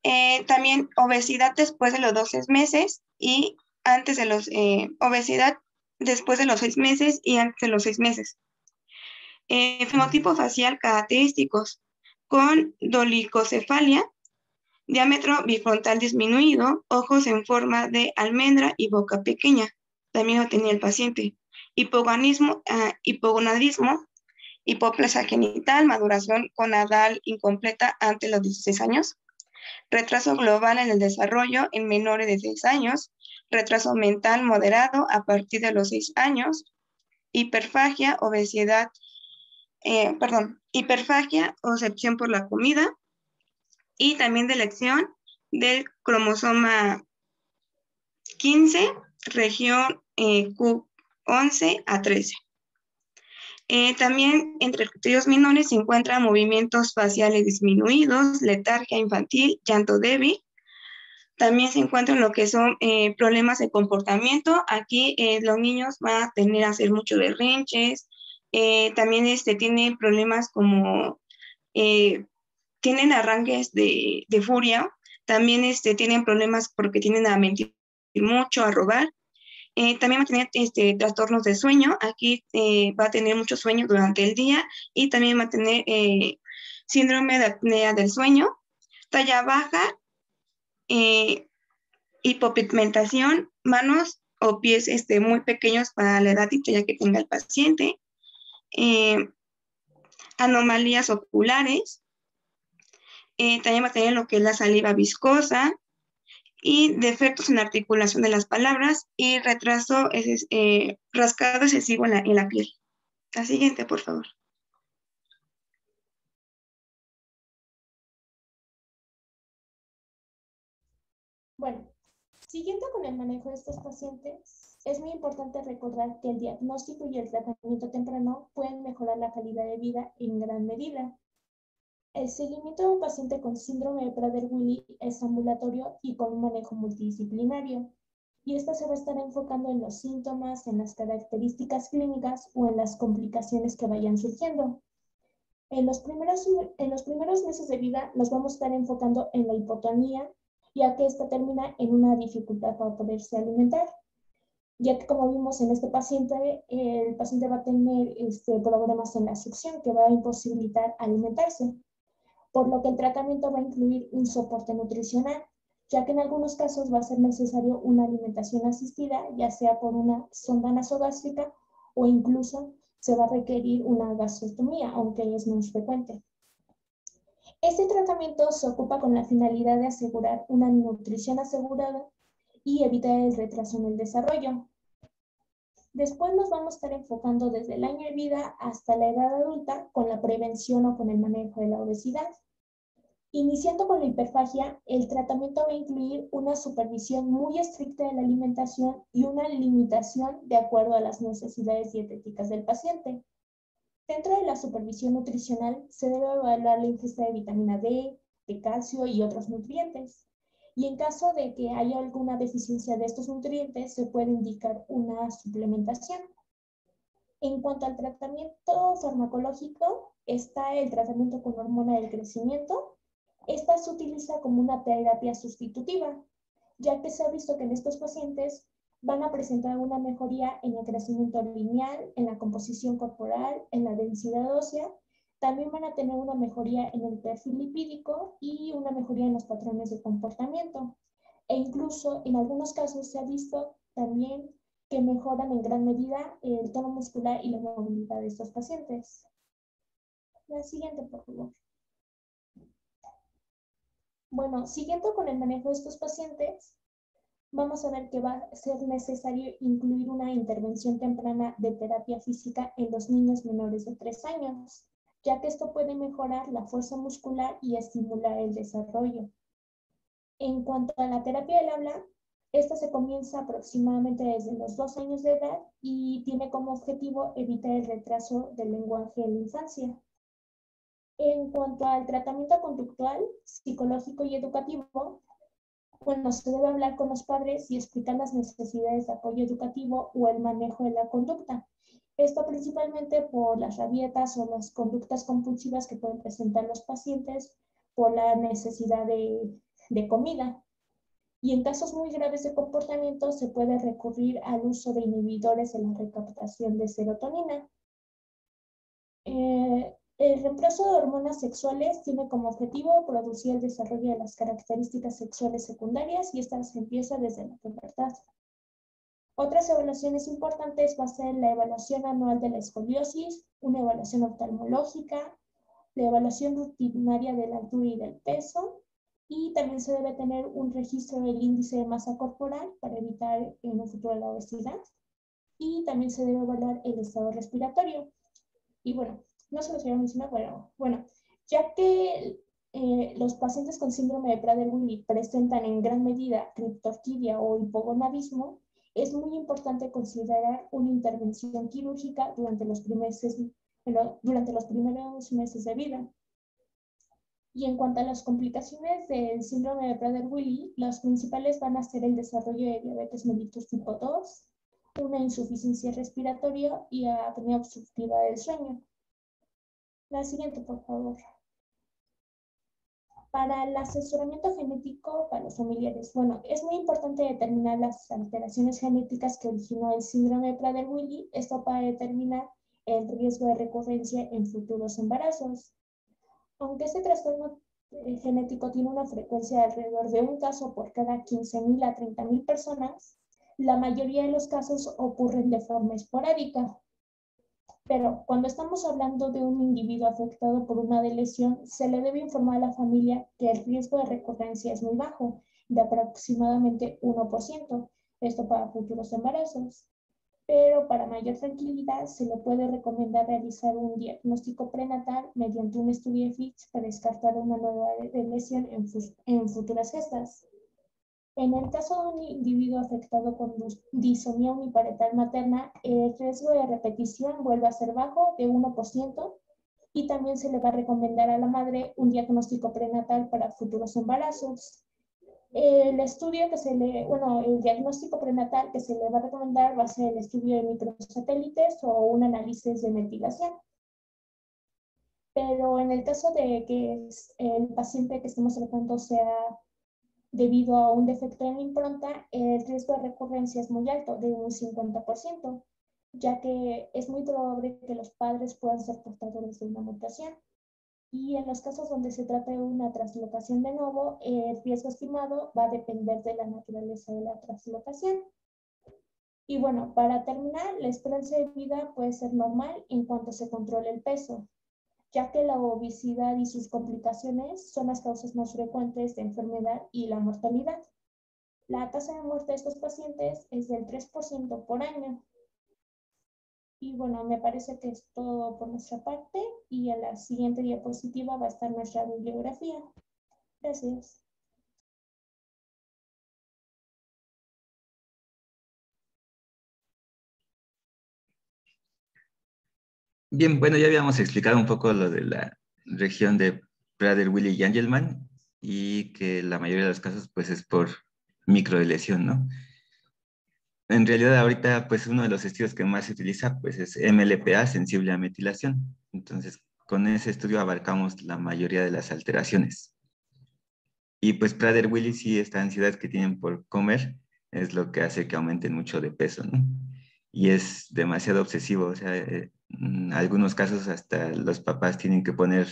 Eh, también obesidad después de los 12 meses y antes de los, eh, obesidad después de los 6 meses y antes de los 6 meses. Eh, fenotipo facial característicos con dolicocefalia, Diámetro bifrontal disminuido, ojos en forma de almendra y boca pequeña. También lo tenía el paciente. Hipogonadismo, uh, hipogonadismo hipoplasia genital, maduración conadal incompleta ante los 16 años. Retraso global en el desarrollo en menores de 6 años. Retraso mental moderado a partir de los 6 años. Hiperfagia, obesidad, eh, perdón, hiperfagia, obsesión por la comida, y también de elección del cromosoma 15, región eh, Q11 a 13. Eh, también entre criterios menores se encuentran movimientos faciales disminuidos, letargia infantil, llanto débil. También se encuentran lo que son eh, problemas de comportamiento. Aquí los niños van a tener a hacer mucho berrinches. también este, tienen problemas como tienen arranques de, furia, también este, tienen problemas porque tienen a mentir mucho, a robar. Eh, también va a tener este, trastornos de sueño. Aquí eh, va a tener mucho sueño durante el día y también va a tener eh, síndrome de apnea del sueño, talla baja, hipopigmentación, manos o pies este, muy pequeños para la edad y talla que tenga el paciente, anomalías oculares, también va a tener lo que es la saliva viscosa y defectos en la articulación de las palabras y retraso, eh, rascado excesivo en la, en la piel. La siguiente, por favor. Bueno, siguiendo con el manejo de estos pacientes, es muy importante recordar que el diagnóstico y el tratamiento temprano pueden mejorar la calidad de vida en gran medida. El seguimiento de un paciente con síndrome de Prader-Willi es ambulatorio y con un manejo multidisciplinario, y esta se va a estar enfocando en los síntomas, en las características clínicas o en las complicaciones que vayan surgiendo. En los primeros, en los primeros meses de vida nos vamos a estar enfocando en la hipotonía, ya que esta termina en una dificultad para poderse alimentar ya que como vimos en este paciente, el paciente va a tener este, problemas en la succión que va a imposibilitar alimentarse por lo que el tratamiento va a incluir un soporte nutricional, ya que en algunos casos va a ser necesario una alimentación asistida, ya sea por una sonda nasogástrica o incluso se va a requerir una gastrostomía, aunque es menos frecuente. Este tratamiento se ocupa con la finalidad de asegurar una nutrición asegurada y evitar el retraso en el desarrollo. Después nos vamos a estar enfocando desde el año de vida hasta la edad adulta con la prevención o con el manejo de la obesidad. Iniciando con la hiperfagia, el tratamiento va a incluir una supervisión muy estricta de la alimentación y una limitación de acuerdo a las necesidades dietéticas del paciente. Dentro de la supervisión nutricional se debe evaluar la ingesta de vitamina D, de calcio y otros nutrientes y en caso de que haya alguna deficiencia de estos nutrientes, se puede indicar una suplementación. En cuanto al tratamiento farmacológico, está el tratamiento con hormona del crecimiento. Esta se utiliza como una terapia sustitutiva, ya que se ha visto que en estos pacientes van a presentar una mejoría en el crecimiento lineal, en la composición corporal, en la densidad ósea también van a tener una mejoría en el perfil lipídico y una mejoría en los patrones de comportamiento. E incluso en algunos casos se ha visto también que mejoran en gran medida el tono muscular y la movilidad de estos pacientes. La siguiente, por favor. Bueno, siguiendo con el manejo de estos pacientes, vamos a ver que va a ser necesario incluir una intervención temprana de terapia física en los niños menores de 3 años ya que esto puede mejorar la fuerza muscular y estimular el desarrollo. En cuanto a la terapia del habla, esta se comienza aproximadamente desde los dos años de edad y tiene como objetivo evitar el retraso del lenguaje en la infancia. En cuanto al tratamiento conductual, psicológico y educativo, bueno, se debe hablar con los padres y explicar las necesidades de apoyo educativo o el manejo de la conducta, esto principalmente por las rabietas o las conductas compulsivas que pueden presentar los pacientes por la necesidad de, comida. Y en casos muy graves de comportamiento se puede recurrir al uso de inhibidores en la recaptación de serotonina. Eh, el reemplazo de hormonas sexuales tiene como objetivo producir el desarrollo de las características sexuales secundarias y esta se empieza desde la pubertad. Otras evaluaciones importantes va a ser la evaluación anual de la escoliosis, una evaluación oftalmológica, la evaluación rutinaria de la altura y del peso, y también se debe tener un registro del índice de masa corporal para evitar en un futuro la obesidad, y también se debe evaluar el estado respiratorio. Y bueno, no se los voy a mencionar, bueno, bueno ya que eh, los pacientes con síndrome de Prader-Willi presentan en gran medida criptorquidia o hipogonadismo, es muy importante considerar una intervención quirúrgica durante los, primeros, durante los primeros meses de vida. Y en cuanto a las complicaciones del síndrome de Prader-Willi, las principales van a ser el desarrollo de diabetes mellitus tipo 2, una insuficiencia respiratoria y apnea obstructiva del sueño. La siguiente, por favor para el asesoramiento genético para los familiares. Bueno, es muy importante determinar las alteraciones genéticas que originó el síndrome de Prader-Willi, esto para determinar el riesgo de recurrencia en futuros embarazos. Aunque este trastorno eh, genético tiene una frecuencia de alrededor de un caso por cada 15.000 a 30.000 personas, la mayoría de los casos ocurren de forma esporádica. Pero cuando estamos hablando de un individuo afectado por una lesión, se le debe informar a la familia que el riesgo de recurrencia es muy bajo, de aproximadamente 1%, esto para futuros embarazos. Pero para mayor tranquilidad se le puede recomendar realizar un diagnóstico prenatal mediante un estudio FITS para descartar una nueva lesión en futuras gestas. En el caso de un individuo afectado con disonía uniparental materna, el riesgo de repetición vuelve a ser bajo, de 1%, y también se le va a recomendar a la madre un diagnóstico prenatal para futuros embarazos. El estudio que se le, bueno, el diagnóstico prenatal que se le va a recomendar va a ser el estudio de microsatélites o un análisis de metilación. Pero en el caso de que el paciente que estemos tratando sea Debido a un defecto en la impronta, el riesgo de recurrencia es muy alto, de un 50%, ya que es muy probable que los padres puedan ser portadores de una mutación. Y en los casos donde se trata de una translocación de nuevo, el riesgo estimado va a depender de la naturaleza de la translocación. Y bueno, para terminar, la esperanza de vida puede ser normal en cuanto se controle el peso, ya que la obesidad y sus complicaciones son las causas más frecuentes de enfermedad y la mortalidad. La tasa de muerte de estos pacientes es del 3% por año. Y bueno, me parece que es todo por nuestra parte y en la siguiente diapositiva va a estar nuestra bibliografía. Gracias. Bien, bueno, ya habíamos explicado un poco lo de la región de Prader, Willy y Angelman y que la mayoría de los casos pues es por microlesión, ¿no? En realidad ahorita pues uno de los estudios que más se utiliza pues es MLPA, sensible a metilación. Entonces con ese estudio abarcamos la mayoría de las alteraciones. Y pues Prader Willy sí, esta ansiedad que tienen por comer es lo que hace que aumenten mucho de peso, ¿no? Y es demasiado obsesivo, o sea, eh, en algunos casos hasta los papás tienen que poner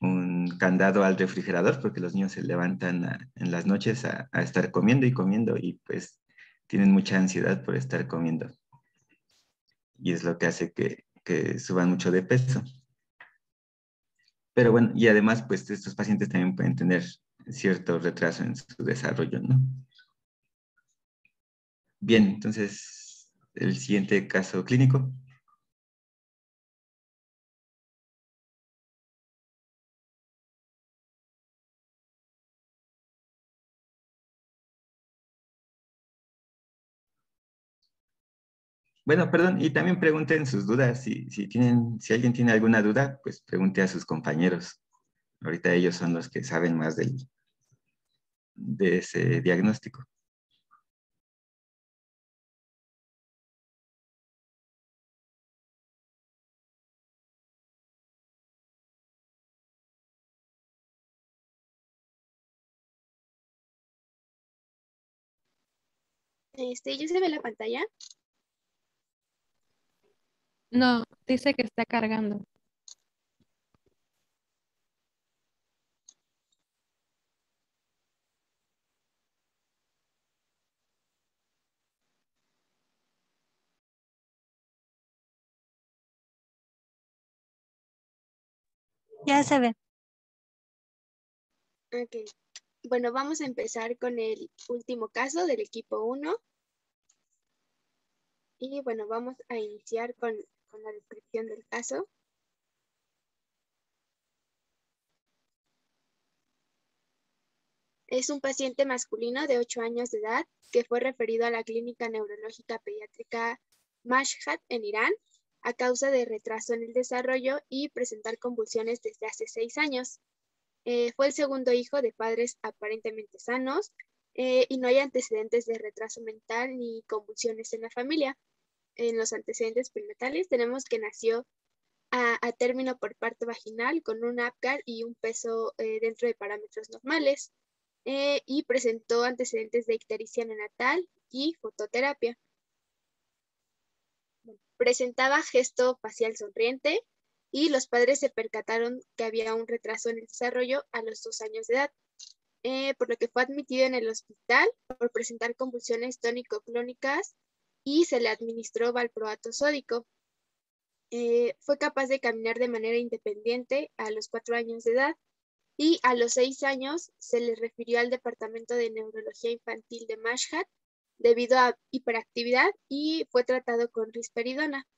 un candado al refrigerador porque los niños se levantan en las noches a, estar comiendo y comiendo y pues tienen mucha ansiedad por estar comiendo. Y es lo que hace que, que suban mucho de peso. Pero bueno, y además pues estos pacientes también pueden tener cierto retraso en su desarrollo, ¿no? Bien, entonces el siguiente caso clínico. Bueno, perdón, y también pregunten sus dudas. Si, tienen, si alguien tiene alguna duda, pues pregunte a sus compañeros. Ahorita ellos son los que saben más del, de ese diagnóstico. Este, ¿ya se ve la pantalla? No, dice que está cargando. Ya se ve. Ok. Bueno, vamos a empezar con el último caso del equipo 1. Y bueno, vamos a iniciar con la descripción del caso. Es un paciente masculino de 8 años de edad que fue referido a la Clínica Neurológica Pediátrica Mashhad en Irán a causa de retraso en el desarrollo y presentar convulsiones desde hace 6 años. Eh, fue el segundo hijo de padres aparentemente sanos eh, y no hay antecedentes de retraso mental ni convulsiones en la familia en los antecedentes prenatales tenemos que nació a, término por parto vaginal con un APGAR y un peso eh, dentro de parámetros normales y presentó antecedentes de ictericia neonatal y fototerapia. Presentaba gesto facial sonriente y los padres se percataron que había un retraso en el desarrollo a los dos años de edad, eh, por lo que fue admitido en el hospital por presentar convulsiones tónico-clónicas y se le administró valproato sódico. Eh, fue capaz de caminar de manera independiente a los cuatro años de edad y a los seis años se le refirió al Departamento de Neurología Infantil de Mashhad debido a hiperactividad y fue tratado con risperidona.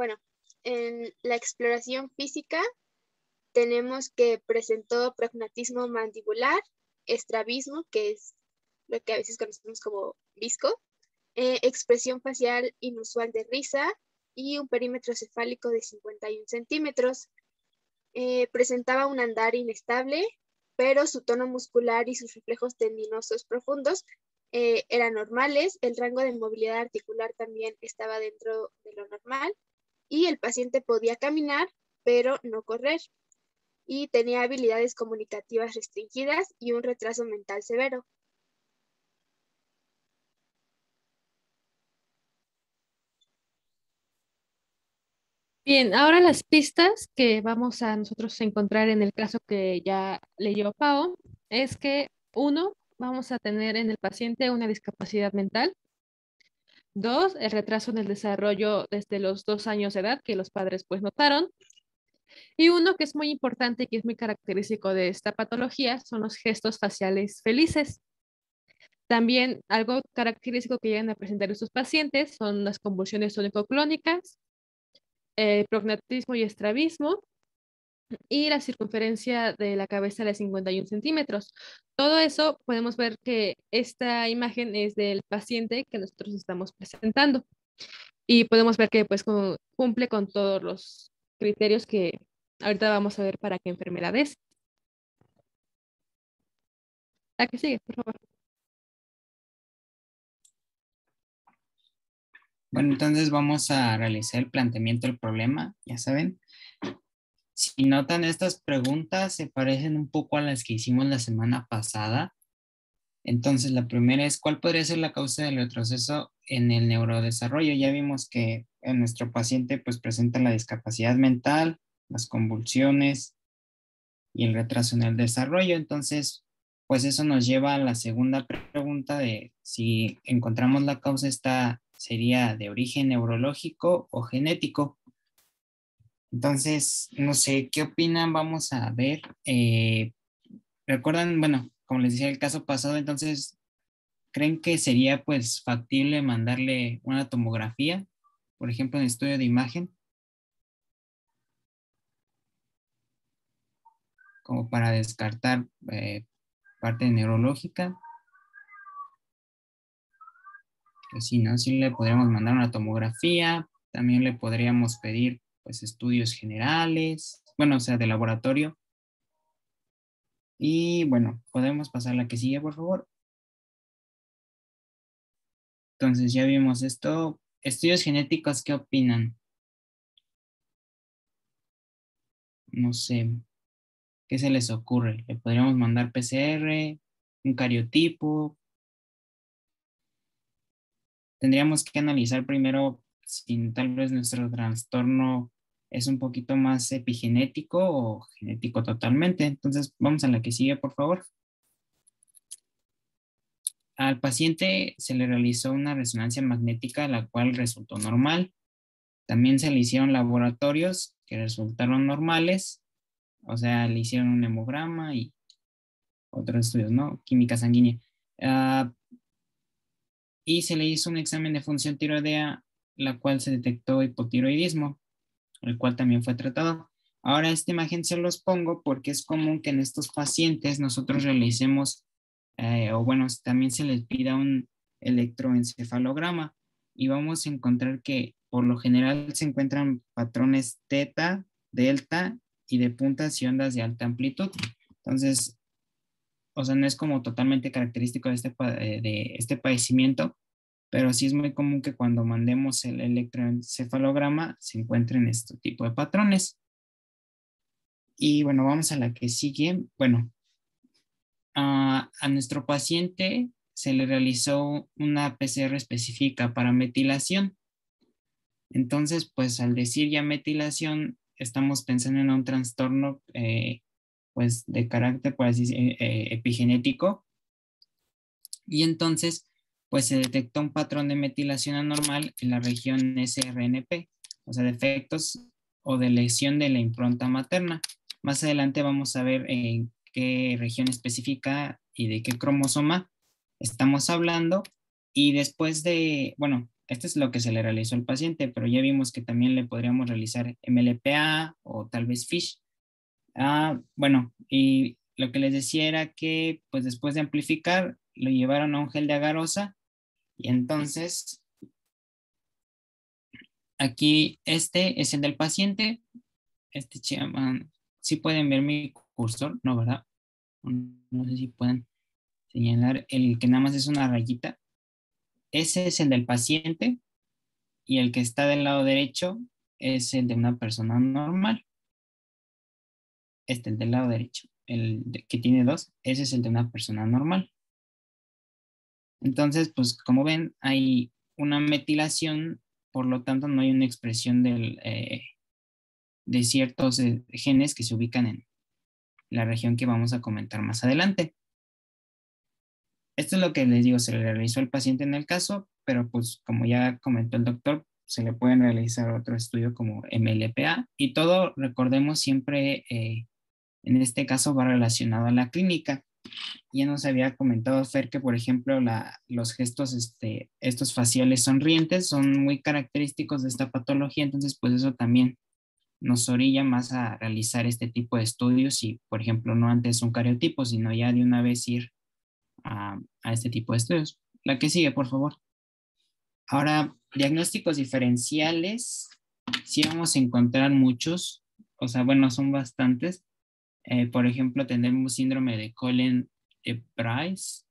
Bueno, en la exploración física tenemos que presentó prognatismo mandibular, estrabismo, que es lo que a veces conocemos como visco, eh, expresión facial inusual de risa y un perímetro cefálico de 51 centímetros. Eh, presentaba un andar inestable, pero su tono muscular y sus reflejos tendinosos profundos eh, eran normales. El rango de movilidad articular también estaba dentro de lo normal y el paciente podía caminar, pero no correr. Y tenía habilidades comunicativas restringidas y un retraso mental severo. Bien, ahora las pistas que vamos a nosotros encontrar en el caso que ya leyó Pau es que uno, vamos a tener en el paciente una discapacidad mental. Dos, el retraso en el desarrollo desde los dos años de edad que los padres pues notaron. Y uno que es muy importante y que es muy característico de esta patología son los gestos faciales felices. También algo característico que llegan a presentar estos pacientes son las convulsiones tónico-clónicas, el prognatismo y estrabismo, y la circunferencia de la cabeza de 51 centímetros. Todo eso podemos ver que esta imagen es del paciente que nosotros estamos presentando y podemos ver que pues cumple con todos los criterios que ahorita vamos a ver para qué enfermedad es. ¿A qué sigue, por favor? Bueno, entonces vamos a realizar el planteamiento del problema, ya saben. Si notan, estas preguntas se parecen un poco a las que hicimos la semana pasada. Entonces, la primera es, ¿cuál podría ser la causa del retroceso en el neurodesarrollo? Ya vimos que en nuestro paciente pues presenta la discapacidad mental, las convulsiones y el retraso en el desarrollo. Entonces, pues eso nos lleva a la segunda pregunta de si encontramos la causa, esta sería de origen neurológico o genético. Entonces, no sé, ¿qué opinan? Vamos a ver. Eh, ¿Recuerdan? Bueno, como les decía el caso pasado, entonces, ¿creen que sería pues factible mandarle una tomografía, por ejemplo, en estudio de imagen? Como para descartar eh, parte neurológica. Pues sí, ¿no? Sí le podríamos mandar una tomografía, también le podríamos pedir pues estudios generales, bueno, o sea, de laboratorio. Y bueno, podemos pasar a la que sigue, por favor. Entonces ya vimos esto. Estudios genéticos, ¿qué opinan? No sé. ¿Qué se les ocurre? ¿Le podríamos mandar PCR, un cariotipo? Tendríamos que analizar primero si tal vez nuestro trastorno es un poquito más epigenético o genético totalmente. Entonces, vamos a la que sigue, por favor. Al paciente se le realizó una resonancia magnética, la cual resultó normal. También se le hicieron laboratorios que resultaron normales, o sea, le hicieron un hemograma y otros estudios, ¿no? Química sanguínea. Ah, y se le hizo un examen de función tiroidea la cual se detectó hipotiroidismo, el cual también fue tratado. Ahora esta imagen se los pongo porque es común que en estos pacientes nosotros realicemos, eh, o bueno, también se les pida un electroencefalograma y vamos a encontrar que por lo general se encuentran patrones teta, delta y de puntas y ondas de alta amplitud. Entonces, o sea, no es como totalmente característico de este, de este padecimiento, pero sí es muy común que cuando mandemos el electroencefalograma se encuentren este tipo de patrones. Y bueno, vamos a la que sigue. Bueno, a, nuestro paciente se le realizó una PCR específica para metilación. Entonces, pues al decir ya metilación, estamos pensando en un trastorno eh, pues de carácter, por así decir, eh, epigenético. Y entonces, pues se detectó un patrón de metilación anormal en la región SRNP, o sea, defectos o de lesión de la impronta materna. Más adelante vamos a ver en qué región específica y de qué cromosoma estamos hablando. Y después de, bueno, esto es lo que se le realizó al paciente, pero ya vimos que también le podríamos realizar MLPA o tal vez FISH. Ah, bueno, y lo que les decía era que pues después de amplificar, lo llevaron a un gel de agarosa y entonces, aquí este es el del paciente. Este llama, si pueden ver mi cursor, no, ¿verdad? No sé si pueden señalar el que nada más es una rayita. Ese es el del paciente y el que está del lado derecho es el de una persona normal. Este, el del lado derecho, el que tiene dos, ese es el de una persona normal. Entonces, pues como ven, hay una metilación, por lo tanto no hay una expresión eh, de ciertos eh, genes que se ubican en la región que vamos a comentar más adelante. esto es lo que les digo, se le realizó al paciente en el caso, pero pues como ya comentó el doctor, se le pueden realizar otro estudio como MLPA y todo, recordemos siempre, eh, en este caso va relacionado a la clínica. Ya nos había comentado Fer que, por ejemplo, los gestos, este, estos faciales sonrientes son muy característicos de esta patología, entonces pues eso también nos orilla más a realizar este tipo de estudios y, por ejemplo, no antes un cariotipo, sino ya de una vez ir a, a este tipo de estudios. La que sigue, por favor. Ahora, diagnósticos diferenciales, sí vamos a encontrar muchos, o sea, bueno, son bastantes. Eh, por ejemplo, tenemos síndrome de Colin Price,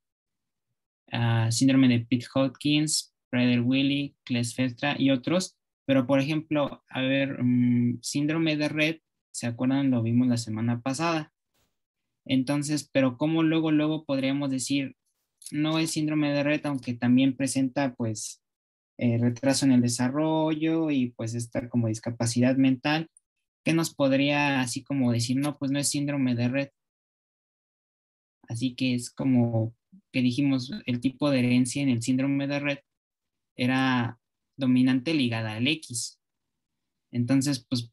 uh, síndrome de Pitt-Hopkins, Prader-Willi, Kleefstra y otros. Pero, por ejemplo, a ver, um, síndrome de Red, ¿se acuerdan? Lo vimos la semana pasada. Entonces, pero ¿cómo luego, luego podríamos decir, no es síndrome de Red, aunque también presenta, pues, eh, retraso en el desarrollo y pues estar como discapacidad mental, ¿qué nos podría así como decir, no, pues no es síndrome de red? Así que es como que dijimos, el tipo de herencia en el síndrome de red era dominante ligada al X. Entonces, pues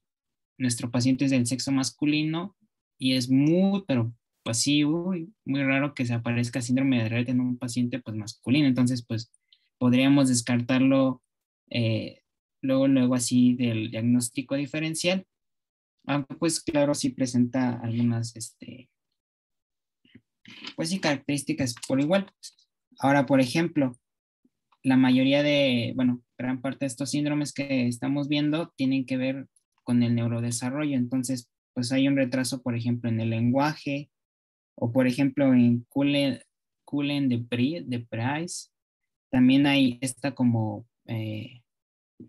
nuestro paciente es del sexo masculino y es muy, pero pues sí, muy raro que se aparezca síndrome de red en un paciente pues masculino. Entonces, pues podríamos descartarlo eh, luego, luego así del diagnóstico diferencial, aunque pues claro, sí presenta algunas, este, pues sí, características por igual. Ahora, por ejemplo, la mayoría de, bueno, gran parte de estos síndromes que estamos viendo tienen que ver con el neurodesarrollo, entonces, pues hay un retraso, por ejemplo, en el lenguaje, o por ejemplo, en Cullen, Cullen de, de Price, también hay esta como eh,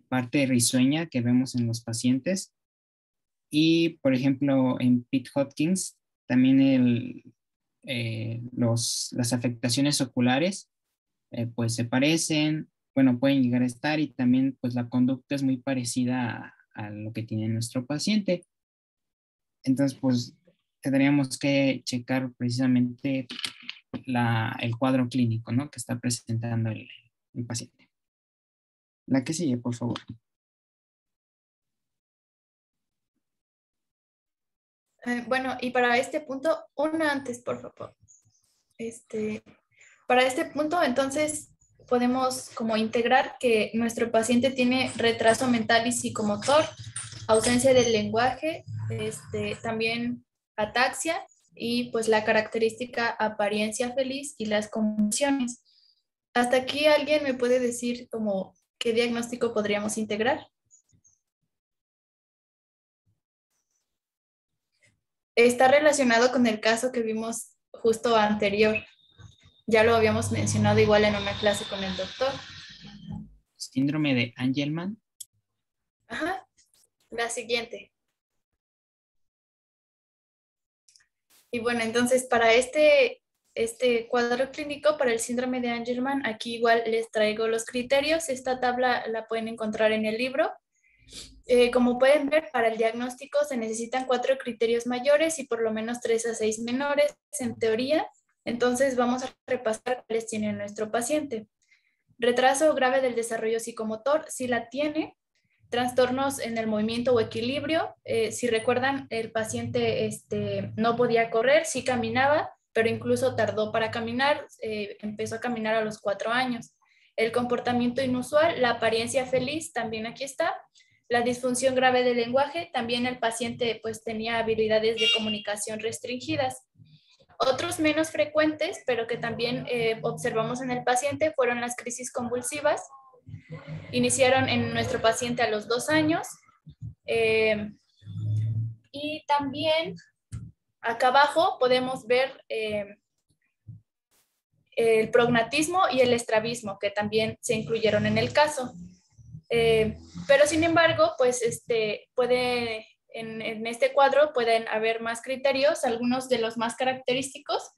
parte risueña que vemos en los pacientes. Y, por ejemplo, en Pitt Hopkins, también el, eh, los, las afectaciones oculares eh, pues se parecen, bueno, pueden llegar a estar y también pues la conducta es muy parecida a, a lo que tiene nuestro paciente. Entonces, pues tendríamos que checar precisamente el cuadro clínico ¿no? que está presentando el, paciente. La que sigue, por favor. Eh, bueno, y para este punto, una antes, por favor. Este, para este punto, entonces, podemos como integrar que nuestro paciente tiene retraso mental y psicomotor, ausencia del lenguaje, este, también ataxia y pues la característica apariencia feliz y las convulsiones. Hasta aquí alguien me puede decir como qué diagnóstico podríamos integrar. Está relacionado con el caso que vimos justo anterior. Ya lo habíamos mencionado igual en una clase con el doctor. Síndrome de Angelman. Ajá. La siguiente. Y bueno, entonces para este, este cuadro clínico, para el síndrome de Angelman, aquí igual les traigo los criterios. Esta tabla la pueden encontrar en el libro. Eh, como pueden ver, para el diagnóstico se necesitan cuatro criterios mayores y por lo menos tres a seis menores en teoría. Entonces vamos a repasar cuáles tiene nuestro paciente. Retraso grave del desarrollo psicomotor, si la tiene, trastornos en el movimiento o equilibrio. Eh, si recuerdan, el paciente este, no podía correr, sí caminaba, pero incluso tardó para caminar, eh, empezó a caminar a los cuatro años. El comportamiento inusual, la apariencia feliz, también aquí está. La disfunción grave del lenguaje, también el paciente pues tenía habilidades de comunicación restringidas. Otros menos frecuentes, pero que también eh, observamos en el paciente, fueron las crisis convulsivas, Iniciaron en nuestro paciente a los dos años. Eh, y también acá abajo podemos ver eh, el prognatismo y el estrabismo, que también se incluyeron en el caso. Eh, pero sin embargo, pues este, puede, en, en, este cuadro pueden haber más criterios, algunos de los más característicos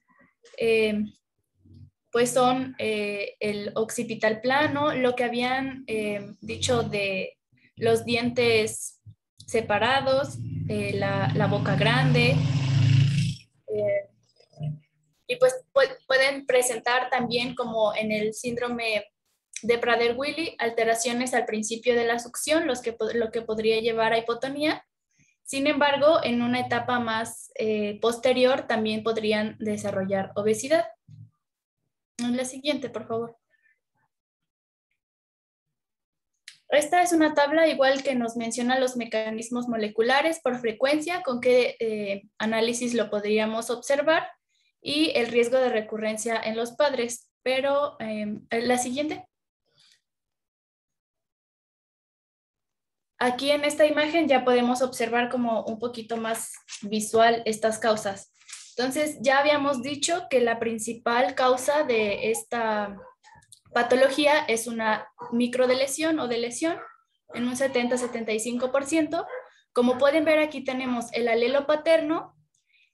pues son eh, el occipital plano, lo que habían eh, dicho de los dientes separados, eh, la, boca grande. y pues pueden presentar también, como en el síndrome de Prader-Willi, alteraciones al principio de la succión, los que, lo que podría llevar a hipotonía. Sin embargo, en una etapa más eh, posterior también podrían desarrollar obesidad. La siguiente, por favor. Esta es una tabla igual que nos menciona los mecanismos moleculares por frecuencia, con qué eh, análisis lo podríamos observar y el riesgo de recurrencia en los padres. Pero em, la siguiente. Aquí en esta imagen ya podemos observar como un poquito más visual estas causas. Entonces, ya habíamos dicho que la principal causa de esta patología es una microdeleción o de lesión en un 70-75%. Como pueden ver, aquí tenemos el alelo paterno,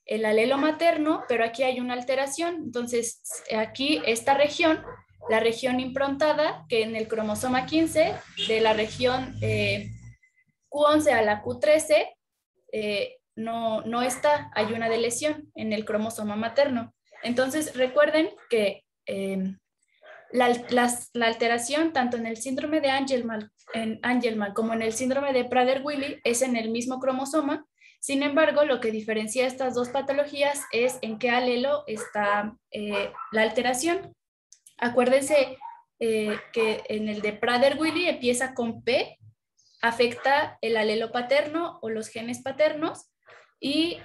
el alelo materno, pero aquí hay una alteración. Entonces, aquí esta región, la región improntada, que en el cromosoma 15, de la región eh, Q11 a la Q13, eh, no, no está, hay una lesión en el cromosoma materno. Entonces, recuerden que eh, la, alteración tanto en el síndrome de Angelman, en Angelman como en el síndrome de Prader-Willi es en el mismo cromosoma. Sin embargo, lo que diferencia estas dos patologías es en qué alelo está eh, la alteración. Acuérdense eh, que en el de Prader-Willi empieza con P, afecta el alelo paterno o los genes paternos y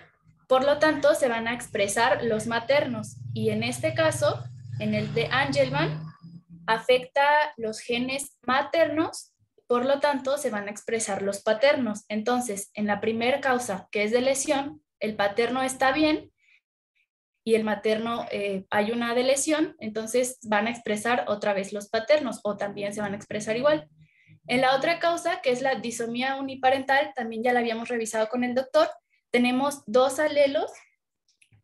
por lo tanto se van a expresar los maternos. Y en este caso, en el de Angelman, afecta los genes maternos, por lo tanto se van a expresar los paternos. Entonces, en la primera causa, que es de lesión, el paterno está bien y el materno eh, hay una de lesión, entonces van a expresar otra vez los paternos o también se van a expresar igual. En la otra causa, que es la disomía uniparental, también ya la habíamos revisado con el doctor, tenemos dos alelos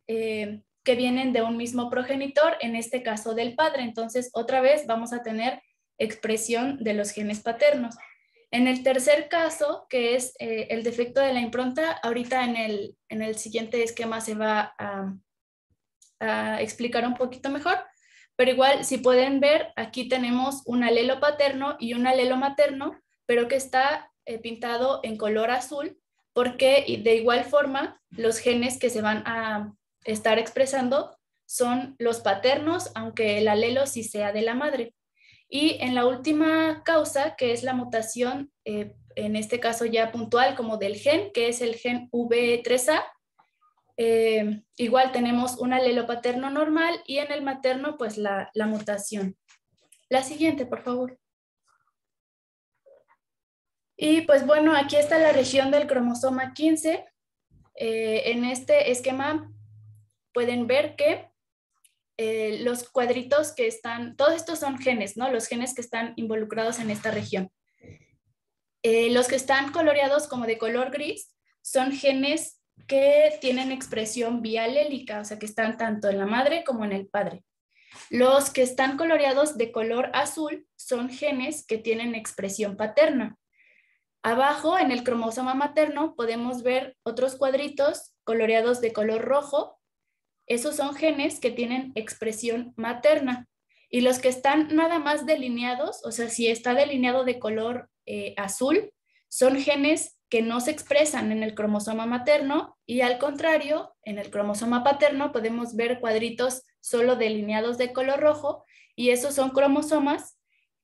eh, que vienen de un mismo progenitor, en este caso del padre. Entonces, otra vez vamos a tener expresión de los genes paternos. En el tercer caso, que es eh, el defecto de la impronta, ahorita en el, en el siguiente esquema se va a, explicar un poquito mejor, pero igual si pueden ver, aquí tenemos un alelo paterno y un alelo materno, pero que está eh, pintado en color azul, porque de igual forma los genes que se van a estar expresando son los paternos, aunque el alelo sí sea de la madre. Y en la última causa, que es la mutación, eh, en este caso ya puntual, como del gen, que es el gen V3A, eh, igual tenemos un alelo paterno normal y en el materno, pues la, mutación. La siguiente, por favor. Y pues bueno, aquí está la región del cromosoma 15. Eh, en este esquema pueden ver que eh, los cuadritos que están, todos estos son genes, ¿no? Los genes que están involucrados en esta región. Los que están coloreados como de color gris son genes que tienen expresión bialélica, o sea, que están tanto en la madre como en el padre. Los que están coloreados de color azul son genes que tienen expresión paterna. Abajo, en el cromosoma materno, podemos ver otros cuadritos coloreados de color rojo esos son genes que tienen expresión materna. Y los que están nada más delineados, o sea, si está delineado de color eh, azul, son genes que no se expresan en el cromosoma materno y al contrario, en el cromosoma paterno podemos ver cuadritos solo delineados de color rojo y esos son cromosomas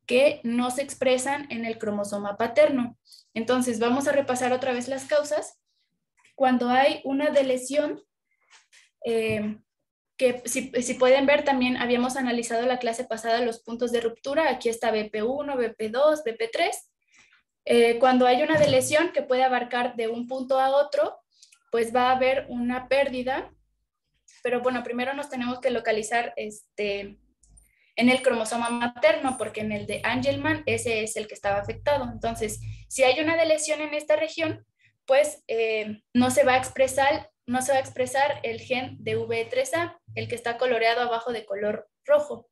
que no se expresan en el cromosoma paterno. Entonces, vamos a repasar otra vez las causas. Cuando hay una delesión eh, que si, pueden ver también habíamos analizado la clase pasada los puntos de ruptura, aquí está BP1, BP2, BP3. Cuando hay una delesión que puede abarcar de un punto a otro, pues va a haber una pérdida, pero bueno, primero nos tenemos que localizar este, en el cromosoma materno, porque en el de Angelman ese es el que estaba afectado. Entonces, si hay una delesión en esta región, pues eh, no se va a expresar no se va a expresar el gen de V3A, el que está coloreado abajo de color rojo.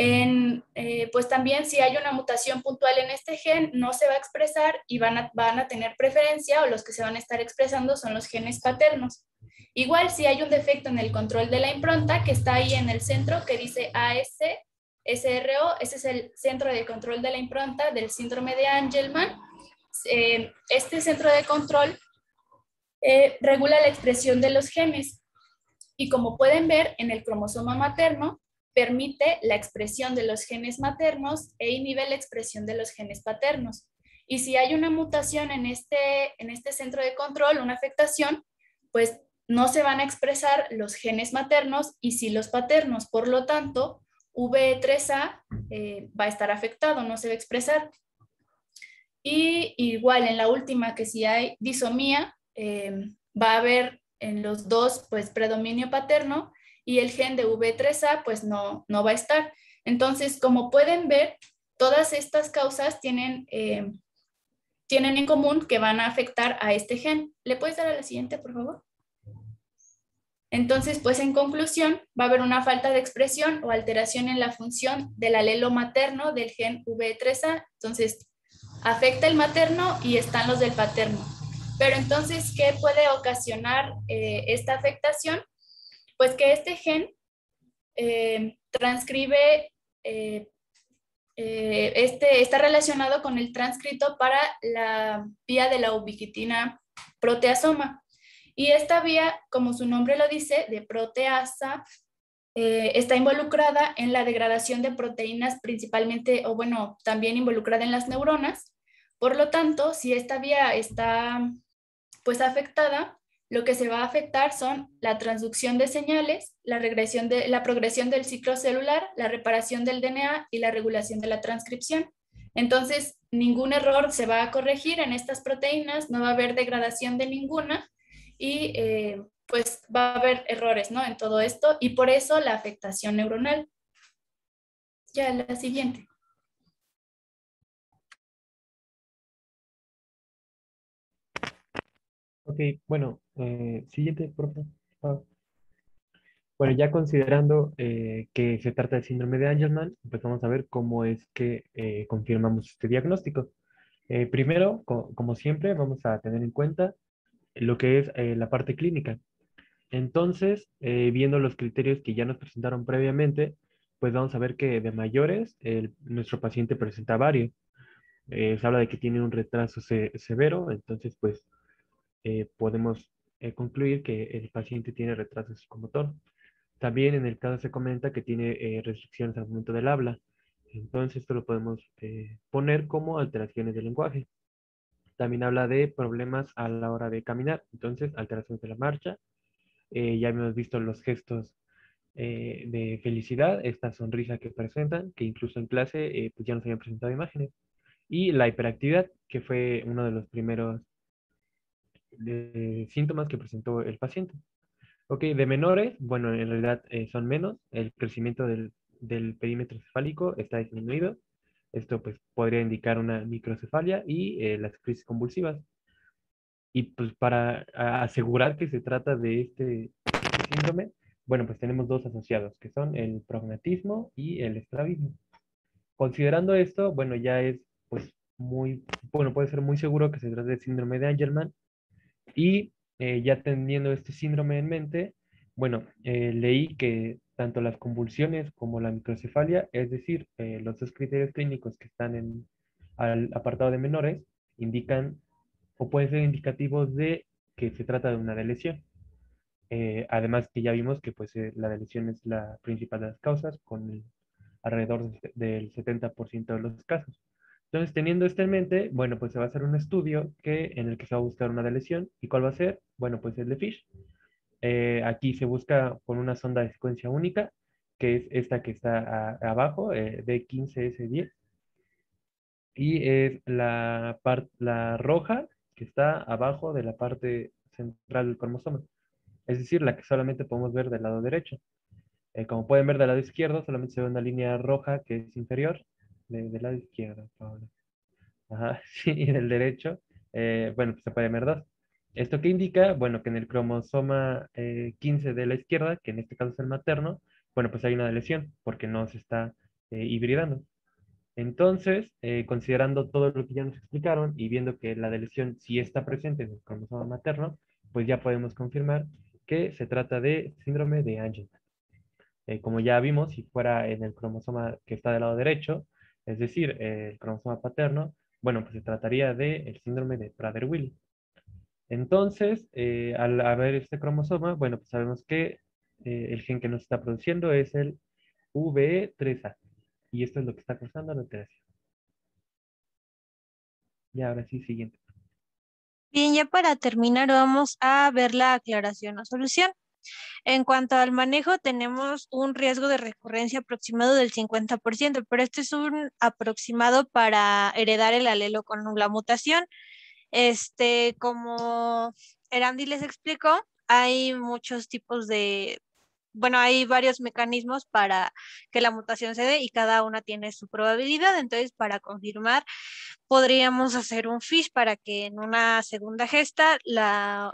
Eh, pues también si hay una mutación puntual en este gen, no se va a expresar y van a, van a tener preferencia o los que se van a estar expresando son los genes paternos. Igual si hay un defecto en el control de la impronta que está ahí en el centro que dice AS, SRO, ese es el centro de control de la impronta del síndrome de Angelman. Eh, este centro de control eh, regula la expresión de los genes y como pueden ver en el cromosoma materno, permite la expresión de los genes maternos e inhibe la expresión de los genes paternos. Y si hay una mutación en este, en este centro de control, una afectación, pues no se van a expresar los genes maternos y si los paternos. Por lo tanto, V3A eh, va a estar afectado, no se va a expresar. Y igual en la última, que si hay disomía, eh, va a haber en los dos, pues predominio paterno y el gen de V3A pues no, no va a estar. Entonces, como pueden ver, todas estas causas tienen, eh, tienen en común que van a afectar a este gen. ¿Le puedes dar a la siguiente, por favor? Entonces, pues en conclusión, va a haber una falta de expresión o alteración en la función del alelo materno del gen V3A. Entonces, afecta el materno y están los del paterno. Pero entonces, ¿qué puede ocasionar eh, esta afectación? Pues que este gen eh, transcribe, eh, eh, este, está relacionado con el transcrito para la vía de la ubiquitina proteasoma. Y esta vía, como su nombre lo dice, de proteasa, está involucrada en la degradación de proteínas principalmente, o bueno, también involucrada en las neuronas. Por lo tanto, si esta vía está pues afectada, lo que se va a afectar son la transducción de señales, la, regresión de, la progresión del ciclo celular, la reparación del DNA y la regulación de la transcripción. Entonces, ningún error se va a corregir en estas proteínas, no va a haber degradación de ninguna y eh, pues va a haber errores ¿no? en todo esto y por eso la afectación neuronal. Ya la siguiente. Ok, bueno, eh, siguiente, por favor. Bueno, ya considerando eh, que se trata de síndrome de Angelman, empezamos a ver cómo es que eh, confirmamos este diagnóstico. primero, como siempre, vamos a tener en cuenta lo que es la parte clínica. Entonces, viendo los criterios que ya nos presentaron previamente, pues vamos a ver que de mayores, nuestro paciente presenta varios. se habla de que tiene un retraso severo, entonces, pues, eh, podemos eh, concluir que el paciente tiene retraso psicomotor. También en el caso se comenta que tiene eh, restricciones al momento del habla. Entonces esto lo podemos poner como alteraciones del lenguaje. También habla de problemas a la hora de caminar. Entonces alteraciones de la marcha. ya hemos visto los gestos de felicidad, esta sonrisa que presentan, que incluso en clase pues ya nos habían presentado imágenes. Y la hiperactividad, que fue uno de los primeros de síntomas que presentó el paciente. Ok, de menores, bueno, en realidad eh, son menos. El crecimiento del, del, perímetro cefálico está disminuido. Esto pues podría indicar una microcefalia y eh, las crisis convulsivas. Y pues para asegurar que se trata de este, este, síndrome, bueno, pues tenemos dos asociados, que son el prognatismo y el estrabismo. Considerando esto, bueno, ya es pues muy, bueno, puede ser muy seguro que se trata de síndrome de Angelman y eh, ya teniendo este síndrome en mente, bueno, eh, leí que tanto las convulsiones como la microcefalia, es decir, eh, los dos criterios clínicos que están en al apartado de menores, indican o pueden ser indicativos de que se trata de una lesión. además que ya vimos que pues, la lesión es la principal de las causas, con alrededor del 70% de los casos. Entonces, teniendo esto en mente, bueno, pues se va a hacer un estudio que, en el que se va a buscar una de lesión. ¿Y cuál va a ser? Bueno, pues el de FISH. Eh, aquí se busca con una sonda de secuencia única, que es esta que está abajo, eh, D15S10. Y es la, la roja que está abajo de la parte central del cromosoma. Es decir, la que solamente podemos ver del lado derecho. Eh, como pueden ver del lado izquierdo, solamente se ve una línea roja que es inferior del lado izquierdo, Ajá, sí, y del derecho, eh, bueno, pues se puede ver dos. ¿Esto qué indica? Bueno, que en el cromosoma 15 eh, de la izquierda, que en este caso es el materno, bueno, pues hay una lesión, porque no se está eh, hibridando. Entonces, considerando todo lo que ya nos explicaron y viendo que la lesión sí está presente en el cromosoma materno, pues ya podemos confirmar que se trata de síndrome de Angelman. Eh, como ya vimos, si fuera en el cromosoma que está del lado derecho, es decir, el cromosoma paterno, bueno, pues se trataría del síndrome de Prader-Willi. Entonces, eh, al haber este cromosoma, bueno, pues sabemos que eh, el gen que nos está produciendo es el VE3A. Y esto es lo que está causando la alteración. Y ahora sí, siguiente. Bien, ya para terminar vamos a ver la aclaración o solución. En cuanto al manejo, tenemos un riesgo de recurrencia aproximado del 50%, pero este es un aproximado para heredar el alelo con la mutación. Este, como Erandi les explicó, hay muchos tipos de, bueno, hay varios mecanismos para que la mutación se dé y cada una tiene su probabilidad. Entonces, para confirmar, podríamos hacer un FISH para que en una segunda gesta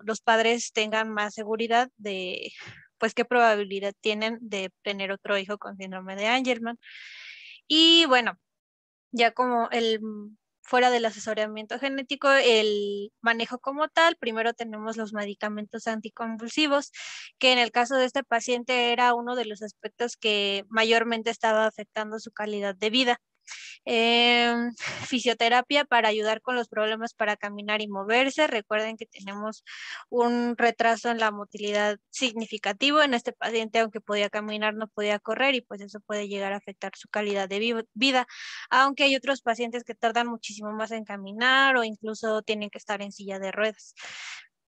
los padres tengan más seguridad de, pues, qué probabilidad tienen de tener otro hijo con síndrome de Angelman. Y bueno, ya como el fuera del asesoramiento genético, el manejo como tal, primero tenemos los medicamentos anticonvulsivos, que en el caso de este paciente era uno de los aspectos que mayormente estaba afectando su calidad de vida. Em, fisioterapia para ayudar con los problemas para caminar y moverse. Recuerden que tenemos un retraso en la motilidad significativo en este paciente, aunque podía caminar, no podía correr y pues eso puede llegar a afectar su calidad de vida. Aunque hay otros pacientes que tardan muchísimo más en caminar o incluso tienen que estar en silla de ruedas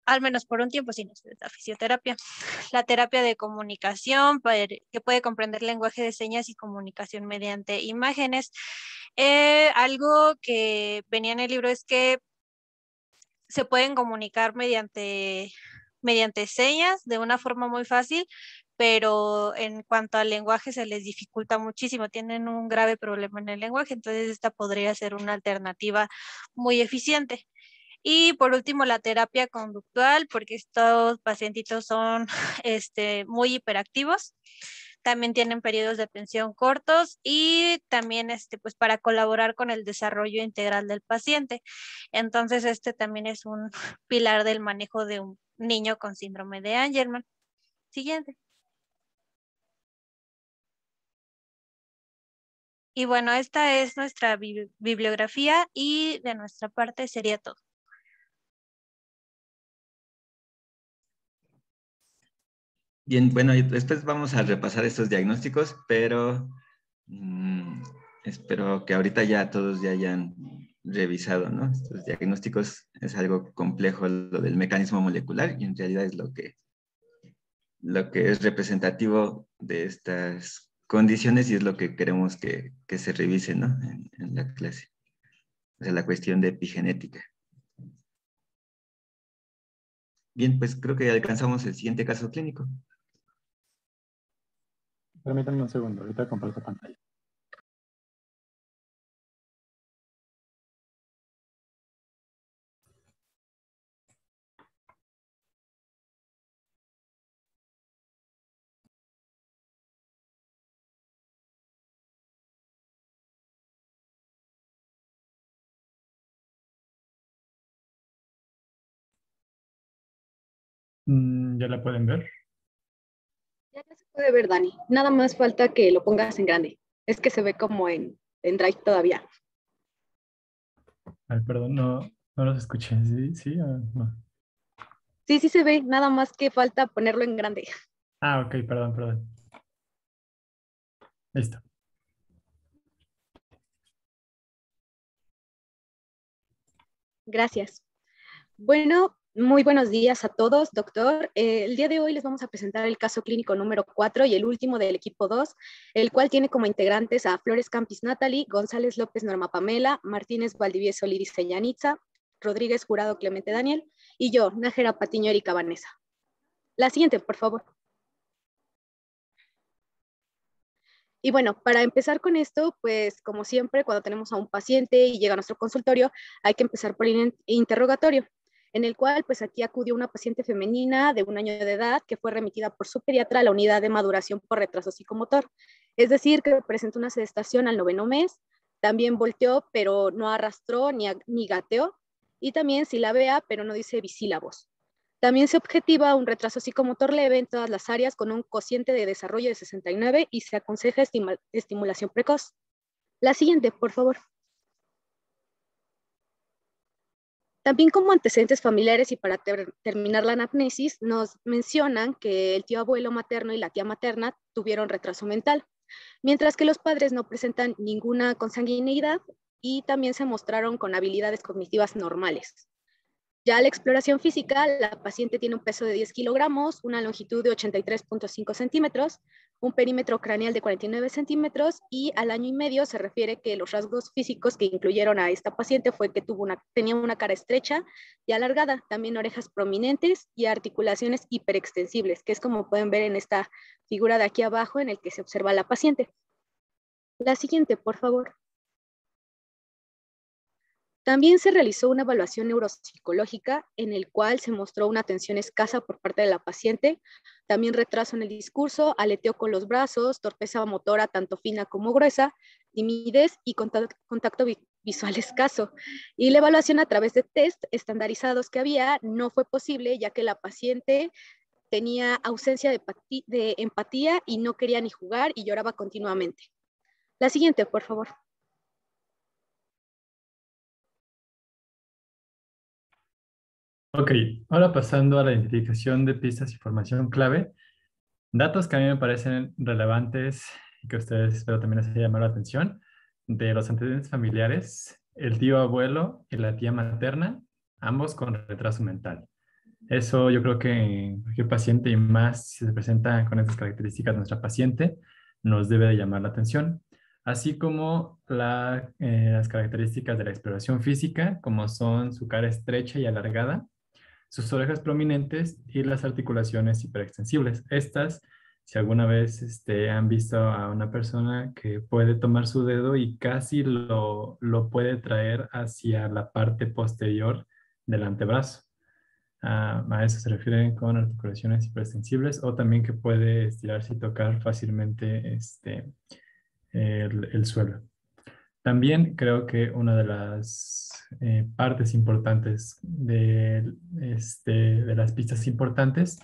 al menos por un tiempo, si necesita fisioterapia. La terapia de comunicación, que puede comprender lenguaje de señas y comunicación mediante imágenes. Eh, algo que venía en el libro es que se pueden comunicar mediante, mediante señas de una forma muy fácil, pero en cuanto al lenguaje se les dificulta muchísimo, tienen un grave problema en el lenguaje, entonces esta podría ser una alternativa muy eficiente. Y por último, la terapia conductual, porque estos pacientitos son este, muy hiperactivos. También tienen periodos de pensión cortos y también este, pues, para colaborar con el desarrollo integral del paciente. Entonces, este también es un pilar del manejo de un niño con síndrome de Angelman. Siguiente. Y bueno, esta es nuestra bibliografía y de nuestra parte sería todo. Bien, bueno, después vamos a repasar estos diagnósticos, pero mm, espero que ahorita ya todos ya hayan revisado, ¿no? Estos diagnósticos es algo complejo lo del mecanismo molecular y en realidad es lo que, lo que es representativo de estas condiciones y es lo que queremos que, se revise, ¿no? En, en la clase. O sea, la cuestión de epigenética. Bien, pues creo que alcanzamos el siguiente caso clínico. Permítanme un segundo, ahorita comparto pantalla. Mm, ¿Ya la pueden ver? Puede ver, Dani. Nada más falta que lo pongas en grande. Es que se ve como en, en Drive todavía. Ay, perdón, no, no los escuché. ¿Sí? ¿Sí? sí, sí se ve. Nada más que falta ponerlo en grande. Ah, ok, perdón, perdón. Listo. Gracias. Bueno, muy buenos días a todos, doctor. Eh, el día de hoy les vamos a presentar el caso clínico número 4 y el último del equipo 2, el cual tiene como integrantes a Flores Campis Natalie, González López Norma Pamela, Martínez Valdivieso Liris Yanitza, Rodríguez Jurado Clemente Daniel y yo, Nájera Patiño Erika Vanessa. La siguiente, por favor. Y bueno, para empezar con esto, pues como siempre, cuando tenemos a un paciente y llega a nuestro consultorio, hay que empezar por el interrogatorio en el cual pues aquí acudió una paciente femenina de un año de edad que fue remitida por su pediatra a la unidad de maduración por retraso psicomotor. Es decir, que presentó una sedestación al noveno mes, también volteó, pero no arrastró ni, ni gateó, y también sí la vea, pero no dice bisílabos. También se objetiva un retraso psicomotor leve en todas las áreas con un cociente de desarrollo de 69 y se aconseja estimulación precoz. La siguiente, por favor. También como antecedentes familiares y para terminar la anamnesis, nos mencionan que el tío abuelo materno y la tía materna tuvieron retraso mental, mientras que los padres no presentan ninguna consanguinidad y también se mostraron con habilidades cognitivas normales. Ya la exploración física, la paciente tiene un peso de 10 kilogramos, una longitud de 83.5 centímetros, un perímetro craneal de 49 centímetros y al año y medio se refiere que los rasgos físicos que incluyeron a esta paciente fue que tuvo una, tenía una cara estrecha y alargada, también orejas prominentes y articulaciones hiperextensibles, que es como pueden ver en esta figura de aquí abajo en el que se observa la paciente. La siguiente, por favor. También se realizó una evaluación neuropsicológica en el cual se mostró una atención escasa por parte de la paciente, también retraso en el discurso, aleteo con los brazos, torpeza motora tanto fina como gruesa, timidez y contacto, visual escaso. Y la evaluación a través de test estandarizados que había no fue posible ya que la paciente tenía ausencia de, de empatía y no quería ni jugar y lloraba continuamente. La siguiente, por favor. Ok, ahora pasando a la identificación de pistas y formación clave, datos que a mí me parecen relevantes y que ustedes espero también les haya llamado la atención, de los antecedentes familiares, el tío abuelo y la tía materna, ambos con retraso mental. Eso yo creo que cualquier paciente y más si se presenta con estas características nuestra paciente, nos debe de llamar la atención, así como eh, las características de la exploración física, como son su cara estrecha y alargada, sus orejas prominentes y las articulaciones hiperextensibles. Estas, si alguna vez este, han visto a una persona que puede tomar su dedo y casi lo, lo puede traer hacia la parte posterior del antebrazo. A eso se refieren con articulaciones hiperextensibles o también que puede estirarse y tocar fácilmente este, el, el suelo. También creo que una de las eh, partes importantes de, este, de las pistas importantes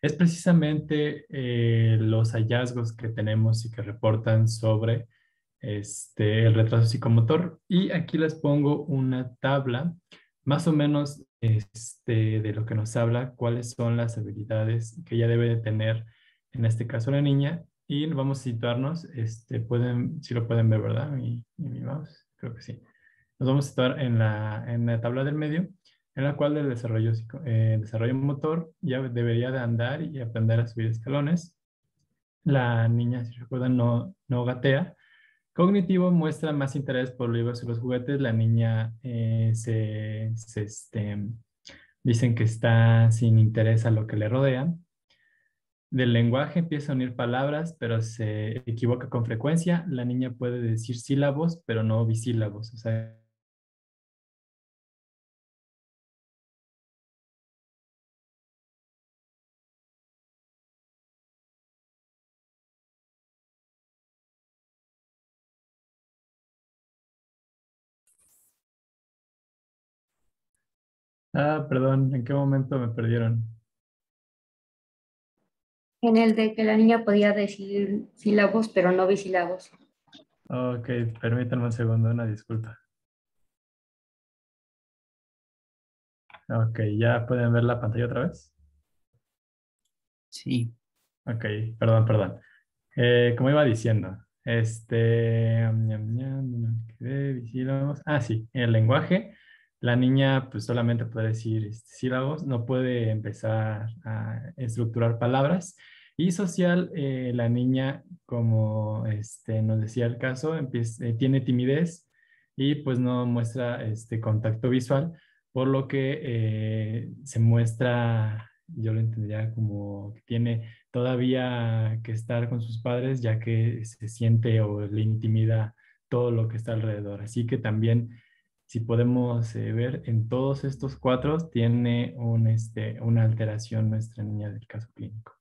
es precisamente eh, los hallazgos que tenemos y que reportan sobre este, el retraso psicomotor. Y aquí les pongo una tabla más o menos este, de lo que nos habla, cuáles son las habilidades que ella debe de tener, en este caso la niña, y vamos a situarnos, este, pueden, si lo pueden ver, ¿verdad? Mi, mi mouse, creo que sí. Nos vamos a situar en la, en la tabla del medio, en la cual el desarrollo, eh, desarrollo motor ya debería de andar y aprender a subir escalones. La niña, si recuerdan, no, no gatea. Cognitivo muestra más interés por libros y los juguetes. La niña eh, se, se este, dicen que está sin interés a lo que le rodea del lenguaje empieza a unir palabras, pero se equivoca con frecuencia. La niña puede decir sílabos, pero no bisílabos. Ah, perdón, ¿en qué momento me perdieron? En el de que la niña podía decir sílabos, pero no bisílabos. Ok, permítanme un segundo, una disculpa. Ok, ¿ya pueden ver la pantalla otra vez? Sí. Ok, perdón, perdón. Eh, como iba diciendo, este... Ah, sí, el lenguaje. La niña pues solamente puede decir este, sílabos, no puede empezar a estructurar palabras. Y social, eh, la niña, como este, nos decía el caso, empieza, eh, tiene timidez y pues no muestra este contacto visual, por lo que eh, se muestra, yo lo entendería como que tiene todavía que estar con sus padres, ya que se siente o le intimida todo lo que está alrededor. Así que también si podemos eh, ver en todos estos cuatro, tiene un, este, una alteración nuestra niña del caso clínico.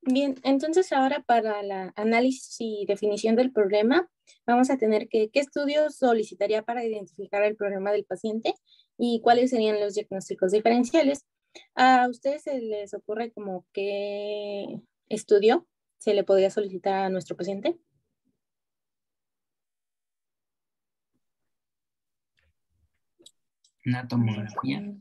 Bien, entonces ahora para la análisis y definición del problema, vamos a tener que, ¿qué estudios solicitaría para identificar el problema del paciente y cuáles serían los diagnósticos diferenciales? ¿A ustedes se les ocurre como qué estudio se le podría solicitar a nuestro paciente? Una tomografía.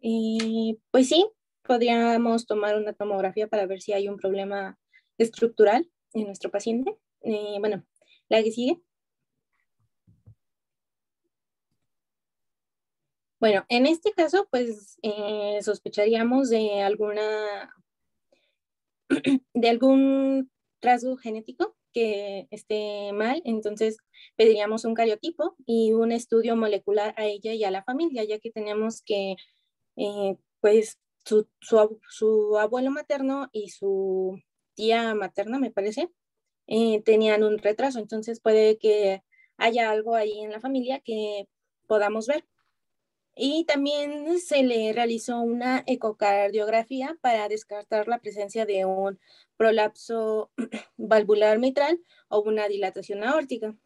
Y pues sí, podríamos tomar una tomografía para ver si hay un problema estructural en nuestro paciente. Eh, bueno, la que sigue. Bueno, en este caso, pues eh, sospecharíamos de alguna, de algún rasgo genético que esté mal, entonces pediríamos un cariotipo y un estudio molecular a ella y a la familia, ya que tenemos que, eh, pues, su, su, abuelo materno y su tía materna, me parece, eh, tenían un retraso, entonces puede que haya algo ahí en la familia que podamos ver. Y también se le realizó una ecocardiografía para descartar la presencia de un prolapso valvular mitral o una dilatación aórtica.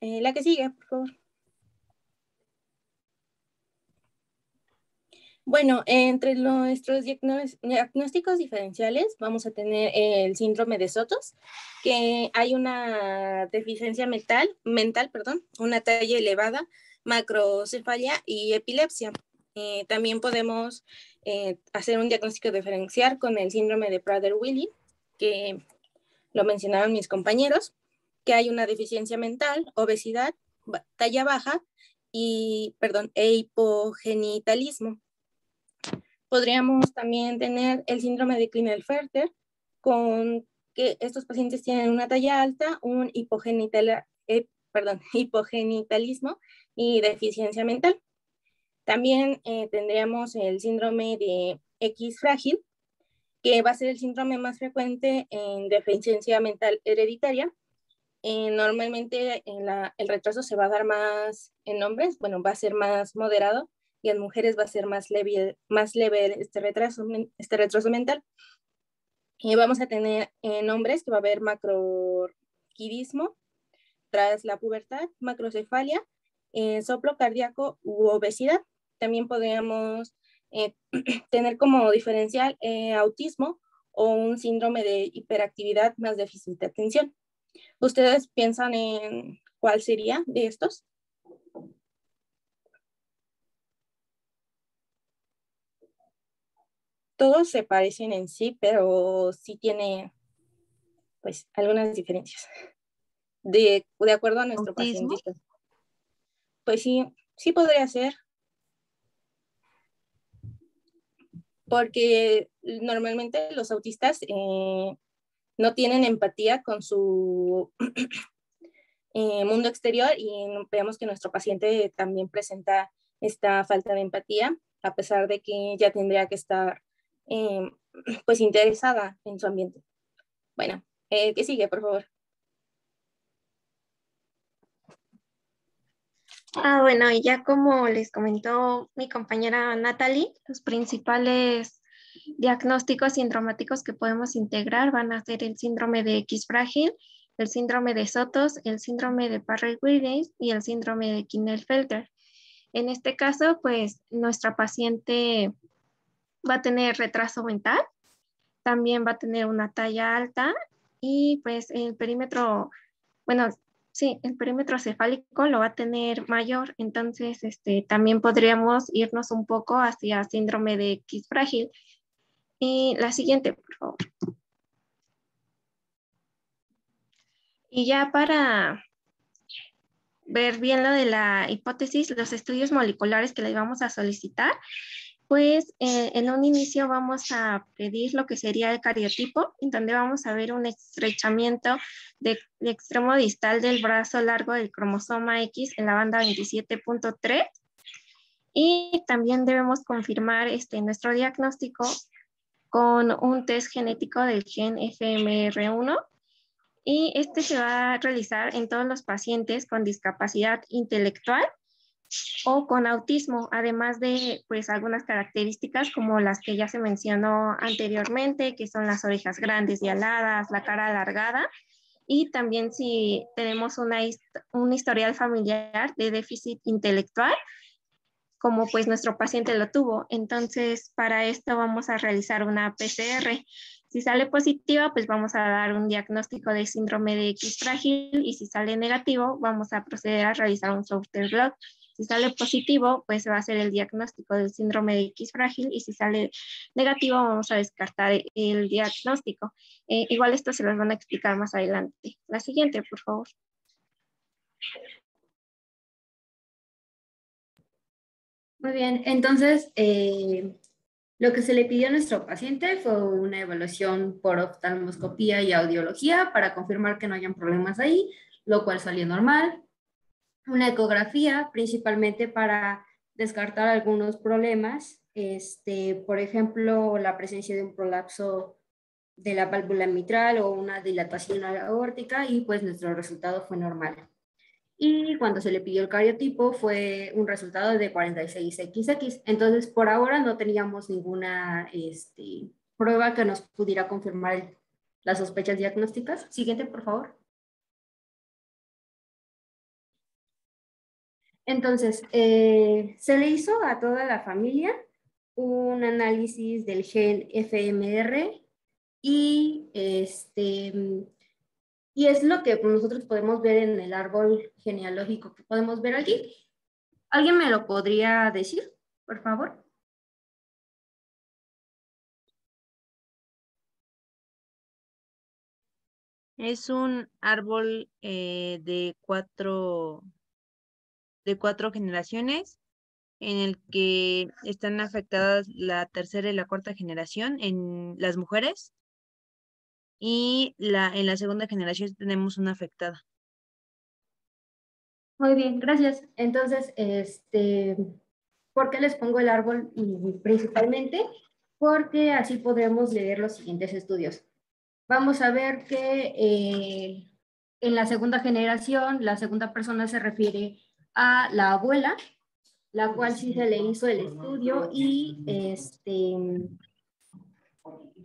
Eh, la que sigue, por favor. Bueno, entre nuestros diagnósticos diferenciales vamos a tener el síndrome de Sotos, que hay una deficiencia mental, mental perdón, una talla elevada, macrocefalia y epilepsia. Eh, también podemos eh, hacer un diagnóstico diferencial con el síndrome de Prader-Willi, que lo mencionaron mis compañeros, que hay una deficiencia mental, obesidad, talla baja y, perdón, e hipogenitalismo. Podríamos también tener el síndrome de Klinefelter, con que estos pacientes tienen una talla alta, un hipogenital, eh, perdón, hipogenitalismo y deficiencia mental. También eh, tendríamos el síndrome de X frágil, que va a ser el síndrome más frecuente en deficiencia mental hereditaria. Eh, normalmente el retraso se va a dar más en hombres, bueno, va a ser más moderado y en mujeres va a ser más leve, más leve este, retraso, este retraso mental. Y vamos a tener en hombres que va a haber macroquidismo tras la pubertad, macrocefalia, eh, soplo cardíaco u obesidad. También podríamos eh, tener como diferencial eh, autismo o un síndrome de hiperactividad más déficit de atención. ¿Ustedes piensan en cuál sería de estos? todos se parecen en sí, pero sí tiene pues algunas diferencias de, de acuerdo a nuestro paciente. Pues sí, sí podría ser. Porque normalmente los autistas eh, no tienen empatía con su eh, mundo exterior y vemos que nuestro paciente también presenta esta falta de empatía, a pesar de que ya tendría que estar Em, pues interesada en su ambiente. Bueno, eh, ¿qué sigue, por favor? Ah, bueno, y ya como les comentó mi compañera Natalie, los principales diagnósticos sindromáticos que podemos integrar van a ser el síndrome de X frágil, el síndrome de Sotos, el síndrome de Parry-Williams y el síndrome de Kinel-Felter. En este caso, pues nuestra paciente va a tener retraso mental, también va a tener una talla alta y pues el perímetro, bueno, sí, el perímetro cefálico lo va a tener mayor, entonces este, también podríamos irnos un poco hacia síndrome de X frágil. Y la siguiente, por favor. Y ya para ver bien lo de la hipótesis, los estudios moleculares que les vamos a solicitar pues eh, en un inicio vamos a pedir lo que sería el cariotipo, en donde vamos a ver un estrechamiento de, extremo distal del brazo largo del cromosoma X en la banda 27.3. Y también debemos confirmar este, nuestro diagnóstico con un test genético del gen FMR1 y este se va a realizar en todos los pacientes con discapacidad intelectual o con autismo, además de pues algunas características como las que ya se mencionó anteriormente, que son las orejas grandes y aladas, la cara alargada y también si tenemos una, un historial familiar de déficit intelectual, como pues nuestro paciente lo tuvo. Entonces, para esto vamos a realizar una PCR. Si sale positiva, pues vamos a dar un diagnóstico de síndrome de X frágil y si sale negativo, vamos a proceder a realizar un software blog. Si sale positivo, pues va a ser el diagnóstico del síndrome de X frágil y si sale negativo, vamos a descartar el diagnóstico. Eh, igual esto se los van a explicar más adelante. La siguiente, por favor. Muy bien, entonces eh, lo que se le pidió a nuestro paciente fue una evaluación por oftalmoscopía y audiología para confirmar que no hayan problemas ahí, lo cual salió normal. Una ecografía, principalmente para descartar algunos problemas, este, por ejemplo, la presencia de un prolapso de la válvula mitral o una dilatación aórtica y pues nuestro resultado fue normal y cuando se le pidió el cariotipo fue un resultado de 46XX. Entonces, por ahora no teníamos ninguna este, prueba que nos pudiera confirmar las sospechas diagnósticas. Siguiente, por favor. Entonces, eh, se le hizo a toda la familia un análisis del gen FMR y este, y es lo que nosotros podemos ver en el árbol genealógico que podemos ver aquí. ¿Alguien me lo podría decir, por favor? Es un árbol eh, de cuatro de cuatro generaciones en el que están afectadas la tercera y la cuarta generación en las mujeres y la, en la segunda generación tenemos una afectada. Muy bien, gracias. Entonces, este, ¿por qué les pongo el árbol principalmente? Porque así podremos leer los siguientes estudios. Vamos a ver que eh, en la segunda generación, la segunda persona se refiere a la abuela, la cual sí se le hizo el estudio y este,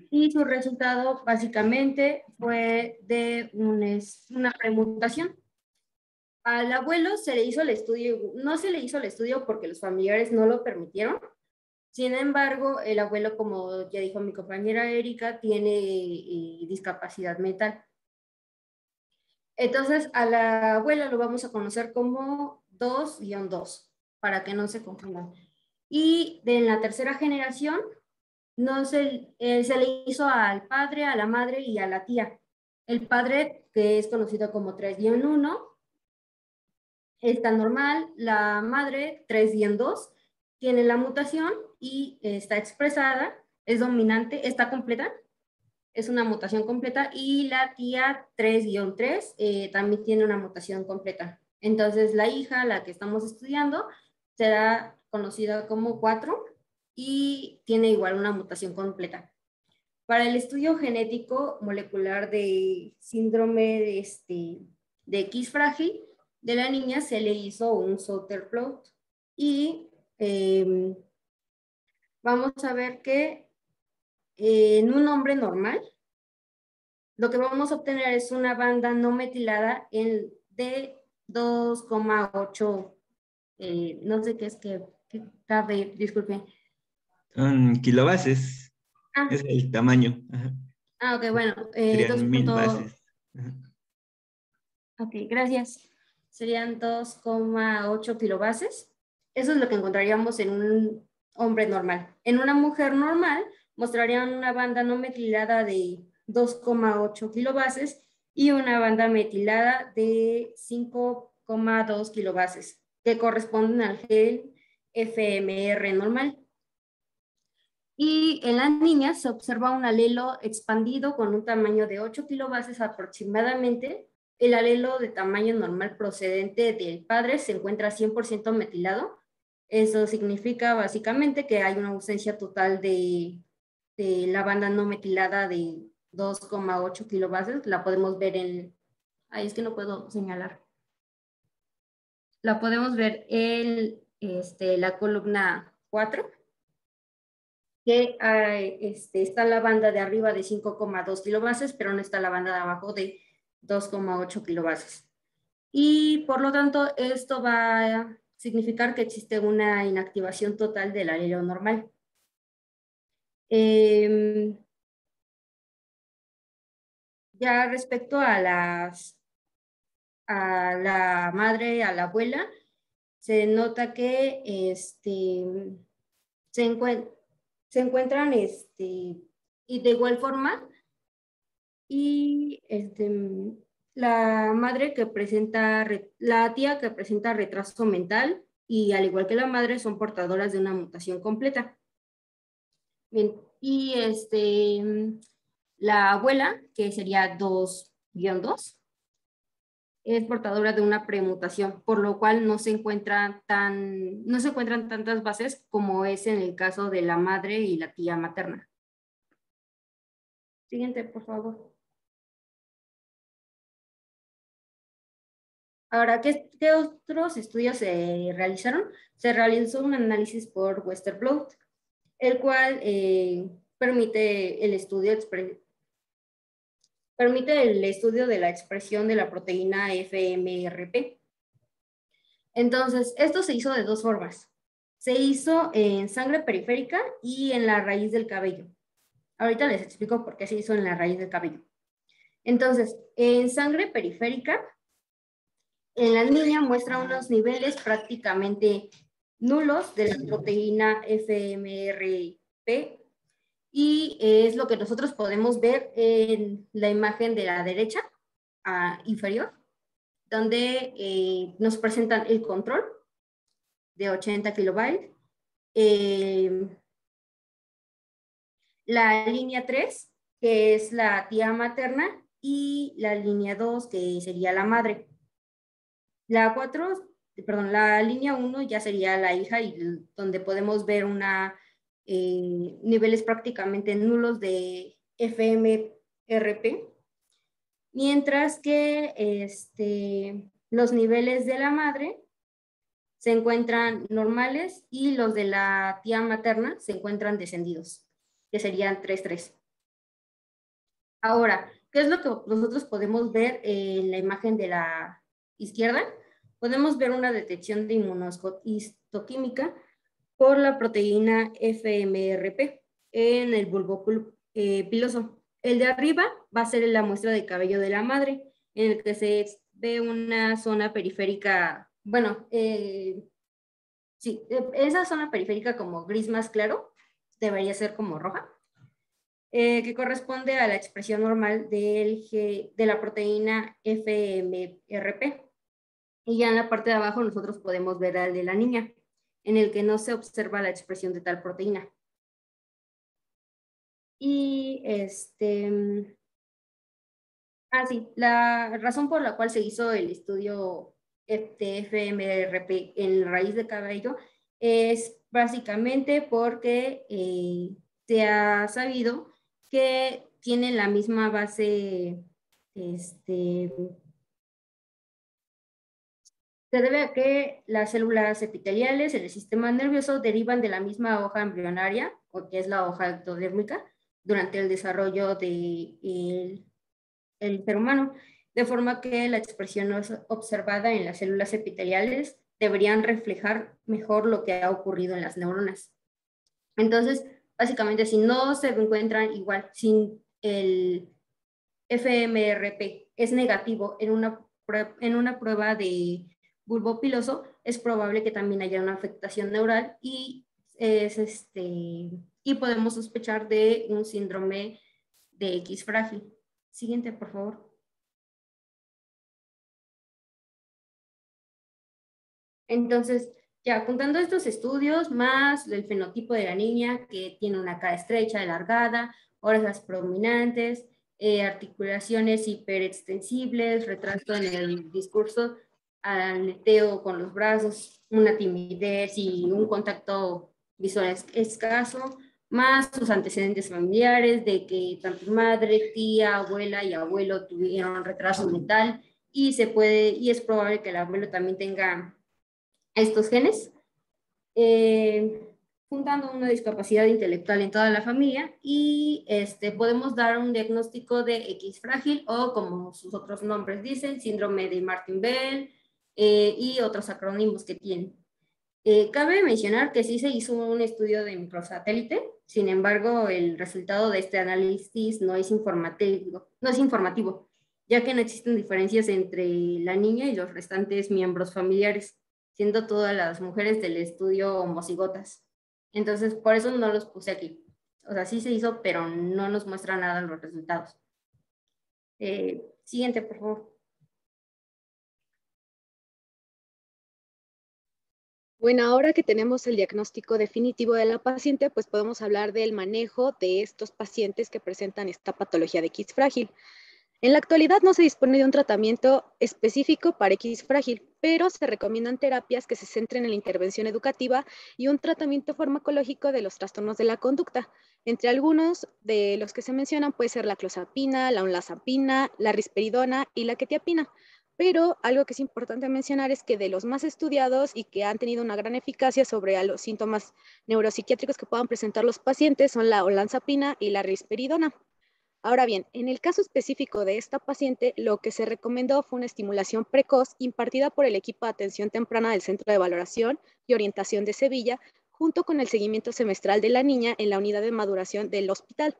y su resultado básicamente fue de una premutación. Al abuelo se le hizo el estudio, no se le hizo el estudio porque los familiares no lo permitieron. Sin embargo, el abuelo, como ya dijo mi compañera Erika, tiene eh, discapacidad mental. Entonces, a la abuela lo vamos a conocer como 2-2, para que no se confundan. Y de la tercera generación no se, eh, se le hizo al padre, a la madre y a la tía. El padre, que es conocido como 3-1, está normal. La madre, 3-2, tiene la mutación y está expresada, es dominante, está completa, es una mutación completa. Y la tía 3-3 eh, también tiene una mutación completa. Entonces, la hija, la que estamos estudiando, será conocida como 4 y tiene igual una mutación completa. Para el estudio genético molecular de síndrome de, este, de X frágil de la niña se le hizo un Souter plot y em, vamos a ver que en un hombre normal lo que vamos a obtener es una banda no metilada en, de 2,8, eh, no sé qué es que, que cabe, disculpen, son kilobases. Ah. Es el tamaño. Ah, ok, bueno. Eh, mil bases. Ok, gracias. Serían 2,8 kilobases. Eso es lo que encontraríamos en un hombre normal. En una mujer normal mostrarían una banda no metilada de 2,8 kilobases y una banda metilada de 5,2 kilobases, que corresponden al gel FMR normal. Y en las niñas se observa un alelo expandido con un tamaño de 8 kilobases aproximadamente. El alelo de tamaño normal procedente del padre se encuentra 100% metilado. Eso significa básicamente que hay una ausencia total de, de la banda no metilada de 2,8 kilobases. La podemos ver en... Ahí es que no puedo señalar. La podemos ver en este, la columna 4 que este, está la banda de arriba de 5,2 kilobases, pero no está la banda de abajo de 2,8 kilobases. Y por lo tanto, esto va a significar que existe una inactivación total del alelo normal. Em, ya respecto a las a la madre, a la abuela, se nota que este, se, se encuentran este, y de igual forma y este, la madre que presenta, la tía que presenta retraso mental y al igual que la madre son portadoras de una mutación completa. Bien, y este, la abuela, que sería 2-2, es portadora de una premutación, por lo cual no se, encuentra tan, no se encuentran tantas bases como es en el caso de la madre y la tía materna. Siguiente, por favor. Ahora, ¿qué, otros estudios se realizaron? Se realizó un análisis por Westerblot, el cual eh, permite el estudio permite el estudio de la expresión de la proteína FMRP. Entonces, esto se hizo de dos formas. Se hizo en sangre periférica y en la raíz del cabello. Ahorita les explico por qué se hizo en la raíz del cabello. Entonces, en sangre periférica, en la niña muestra unos niveles prácticamente nulos de la proteína FMRP y es lo que nosotros podemos ver en la imagen de la derecha inferior, donde eh, nos presentan el control de 80 kilobytes, eh, la línea 3, que es la tía materna, y la línea 2, que sería la madre. La 4, perdón, la línea 1 ya sería la hija y donde podemos ver una eh, niveles prácticamente nulos de FMRP, mientras que este, los niveles de la madre se encuentran normales y los de la tía materna se encuentran descendidos, que serían 3-3. Ahora, ¿qué es lo que nosotros podemos ver en la imagen de la izquierda? Podemos ver una detección de inmunohistoquímica por la proteína FMRP en el bulbo eh, piloso. El de arriba va a ser la muestra de cabello de la madre, en el que se ve una zona periférica, bueno, eh, sí, eh, esa zona periférica como gris más claro, debería ser como roja, que corresponde a la expresión normal de la proteína FMRP. Y ya en la parte de abajo nosotros podemos ver al de la niña en el que no se observa la expresión de tal proteína. Y este, ah, sí, la razón por la cual se hizo el estudio FMRP en raíz de cabello es básicamente porque eh, se ha sabido que tienen la misma base este, se debe a que las células epiteliales en el sistema nervioso derivan de la misma hoja embrionaria, o que es la hoja ectodérmica, durante el desarrollo del de el ser humano, de forma que la expresión observada en las células epiteliales deberían reflejar mejor lo que ha ocurrido en las neuronas. Entonces, básicamente, si no se encuentran igual, sin el FMRP es negativo en una, en una prueba de bulbo piloso, es probable que también haya una afectación neural y, es este, y podemos sospechar de un síndrome de X frágil. Siguiente, por favor. Entonces, ya contando estos estudios, más el fenotipo de la niña que tiene una cara estrecha, alargada, orejas prominentes, eh, articulaciones hiperextensibles, retraso en el discurso, aleteo con los brazos, una timidez y un contacto visual escaso, más sus antecedentes familiares de que tanto madre, tía, abuela y abuelo tuvieron retraso mental y se puede y es probable que el abuelo también tenga estos genes. Eh, juntando una discapacidad intelectual en toda la familia y este, podemos dar un diagnóstico de X frágil o como sus otros nombres dicen, síndrome de Martin-Bell eh, y otros acrónimos que tienen. Eh, cabe mencionar que sí se hizo un estudio de microsatélite, sin embargo, el resultado de este análisis no es informativo, no es informativo ya que no existen diferencias entre la niña y los restantes miembros familiares, siendo todas las mujeres del estudio homocigotas. Entonces, por eso no los puse aquí. O sea, sí se hizo, pero no nos muestra nada los resultados. Eh, siguiente, por favor. Bueno, ahora que tenemos el diagnóstico definitivo de la paciente, pues podemos hablar del manejo de estos pacientes que presentan esta patología de X frágil. En la actualidad no se dispone de un tratamiento específico para X frágil, pero se recomiendan terapias que se centren en la intervención educativa y un tratamiento farmacológico de los trastornos de la conducta. Entre algunos de los que se mencionan puede ser la clozapina, la onlazapina, la risperidona y la quetiapina. Pero algo que es importante mencionar es que de los más estudiados y que han tenido una gran eficacia sobre los síntomas neuropsiquiátricos que puedan presentar los pacientes son la olanzapina y la risperidona. Ahora bien, en el caso específico de esta paciente, lo que se recomendó fue una estimulación precoz impartida por el equipo de atención temprana del Centro de Valoración y Orientación de Sevilla, junto con el seguimiento semestral de la niña en la unidad de maduración del hospital.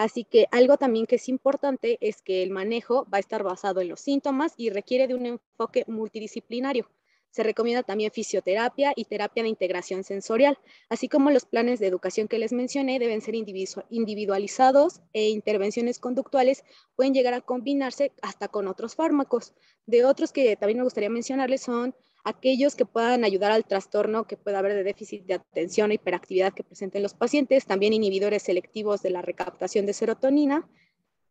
Así que algo también que es importante es que el manejo va a estar basado en los síntomas y requiere de un enfoque multidisciplinario. Se recomienda también fisioterapia y terapia de integración sensorial, así como los planes de educación que les mencioné deben ser individualizados e intervenciones conductuales pueden llegar a combinarse hasta con otros fármacos. De otros que también me gustaría mencionarles son aquellos que puedan ayudar al trastorno que pueda haber de déficit de atención o hiperactividad que presenten los pacientes, también inhibidores selectivos de la recaptación de serotonina,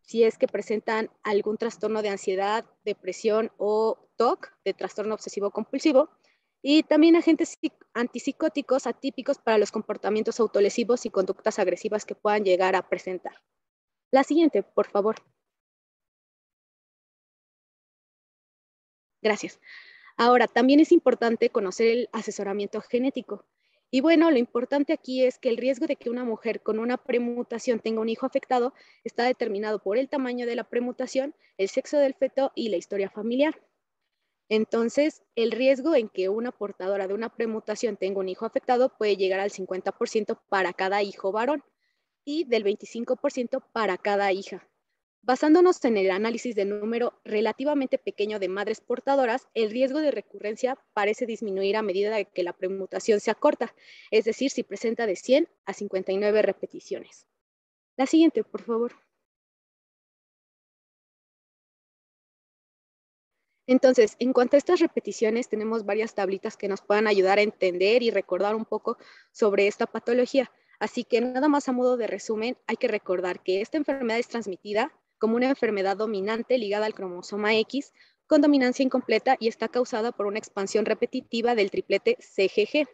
si es que presentan algún trastorno de ansiedad, depresión o TOC, de trastorno obsesivo compulsivo, y también agentes antipsicóticos atípicos para los comportamientos autolesivos y conductas agresivas que puedan llegar a presentar. La siguiente, por favor. Gracias. Ahora, también es importante conocer el asesoramiento genético. Y bueno, lo importante aquí es que el riesgo de que una mujer con una premutación tenga un hijo afectado está determinado por el tamaño de la premutación, el sexo del feto y la historia familiar. Entonces, el riesgo en que una portadora de una premutación tenga un hijo afectado puede llegar al 50% para cada hijo varón y del 25% para cada hija. Basándonos en el análisis de número relativamente pequeño de madres portadoras, el riesgo de recurrencia parece disminuir a medida que la premutación se acorta, es decir, si presenta de 100 a 59 repeticiones. La siguiente, por favor. Entonces, en cuanto a estas repeticiones, tenemos varias tablitas que nos puedan ayudar a entender y recordar un poco sobre esta patología. Así que nada más a modo de resumen, hay que recordar que esta enfermedad es transmitida como una enfermedad dominante ligada al cromosoma X con dominancia incompleta y está causada por una expansión repetitiva del triplete CGG,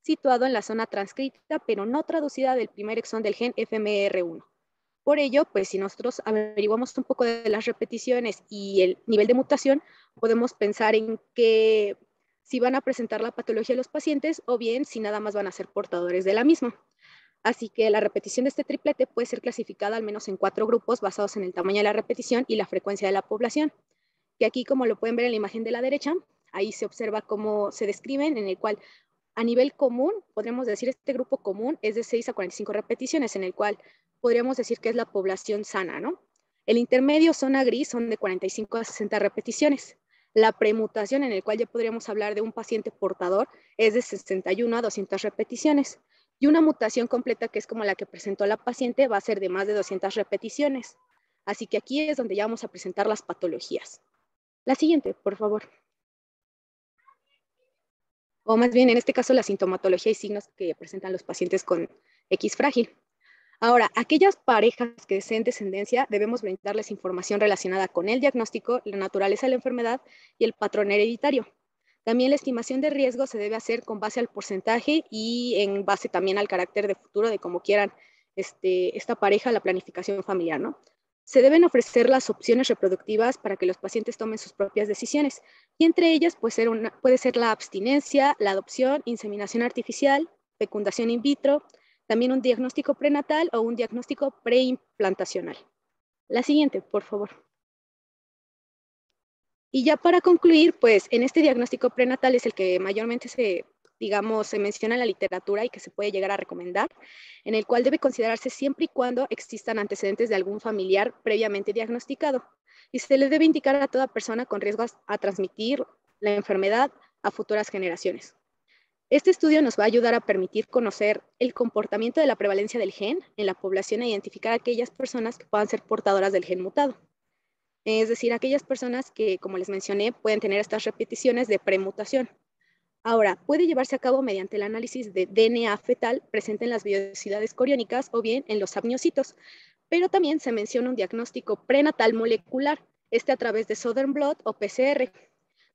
situado en la zona transcrita pero no traducida del primer exón del gen FMR1. Por ello, pues si nosotros averiguamos un poco de las repeticiones y el nivel de mutación, podemos pensar en que si van a presentar la patología de los pacientes o bien si nada más van a ser portadores de la misma. Así que la repetición de este triplete puede ser clasificada al menos en cuatro grupos basados en el tamaño de la repetición y la frecuencia de la población. Que aquí, como lo pueden ver en la imagen de la derecha, ahí se observa cómo se describen, en el cual a nivel común, podríamos decir este grupo común es de 6 a 45 repeticiones, en el cual podríamos decir que es la población sana, ¿no? El intermedio, zona gris, son de 45 a 60 repeticiones. La premutación, en el cual ya podríamos hablar de un paciente portador, es de 61 a 200 repeticiones. Y una mutación completa, que es como la que presentó la paciente, va a ser de más de 200 repeticiones. Así que aquí es donde ya vamos a presentar las patologías. La siguiente, por favor. O más bien, en este caso, la sintomatología y signos que presentan los pacientes con X frágil. Ahora, aquellas parejas que deseen descendencia, debemos brindarles información relacionada con el diagnóstico, la naturaleza de la enfermedad y el patrón hereditario. También la estimación de riesgo se debe hacer con base al porcentaje y en base también al carácter de futuro de cómo quieran este, esta pareja la planificación familiar, ¿no? Se deben ofrecer las opciones reproductivas para que los pacientes tomen sus propias decisiones y entre ellas puede ser, puede ser la abstinencia, la adopción, inseminación artificial, fecundación in vitro, también un diagnóstico prenatal o un diagnóstico preimplantacional. La siguiente, por favor. Y ya para concluir, pues en este diagnóstico prenatal es el que mayormente se, digamos, se menciona en la literatura y que se puede llegar a recomendar, en el cual debe considerarse siempre y cuando existan antecedentes de algún familiar previamente diagnosticado. Y se le debe indicar a toda persona con riesgos a transmitir la enfermedad a futuras generaciones. Este estudio nos va a ayudar a permitir conocer el comportamiento de la prevalencia del gen en la población e identificar a aquellas personas que puedan ser portadoras del gen mutado. Es decir, aquellas personas que, como les mencioné, pueden tener estas repeticiones de premutación. Ahora, puede llevarse a cabo mediante el análisis de DNA fetal presente en las vellosidades coriónicas o bien en los amniocitos, pero también se menciona un diagnóstico prenatal molecular, este a través de Southern Blot o PCR,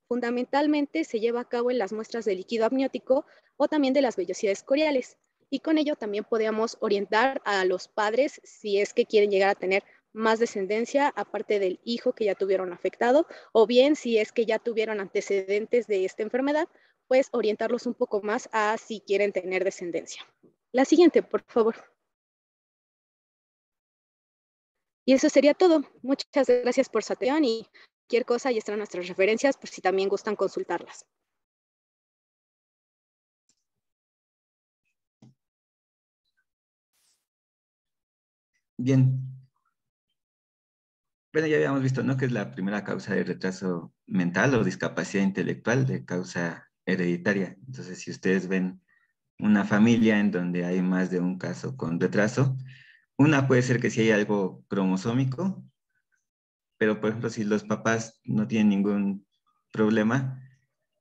Fundamentalmente se lleva a cabo en las muestras de líquido amniótico o también de las vellosidades coriales. Y con ello también podemos orientar a los padres si es que quieren llegar a tener más descendencia aparte del hijo que ya tuvieron afectado o bien si es que ya tuvieron antecedentes de esta enfermedad, pues orientarlos un poco más a si quieren tener descendencia. La siguiente, por favor. Y eso sería todo. Muchas gracias por su atención y Cualquier cosa, ahí están nuestras referencias por si también gustan consultarlas. Bien. Bueno, ya habíamos visto, ¿no? Que es la primera causa de retraso mental o discapacidad intelectual de causa hereditaria. Entonces, si ustedes ven una familia en donde hay más de un caso con retraso, una puede ser que si hay algo cromosómico, pero por ejemplo, si los papás no tienen ningún problema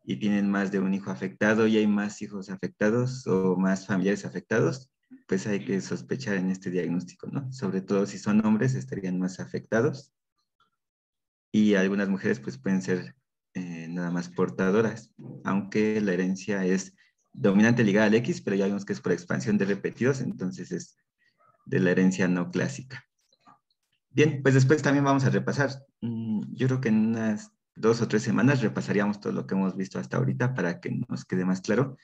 y tienen más de un hijo afectado y hay más hijos afectados o más familiares afectados, pues hay que sospechar en este diagnóstico, ¿no? Sobre todo si son hombres, estarían más afectados. Y algunas mujeres pues pueden ser eh, nada más portadoras, aunque la herencia es dominante ligada al X, pero ya vemos que es por expansión de repetidos, entonces es de la herencia no clásica. Bien, pues después también vamos a repasar. Mm, yo creo que en unas dos o tres semanas repasaríamos todo lo que hemos visto hasta ahorita para que nos quede más claro.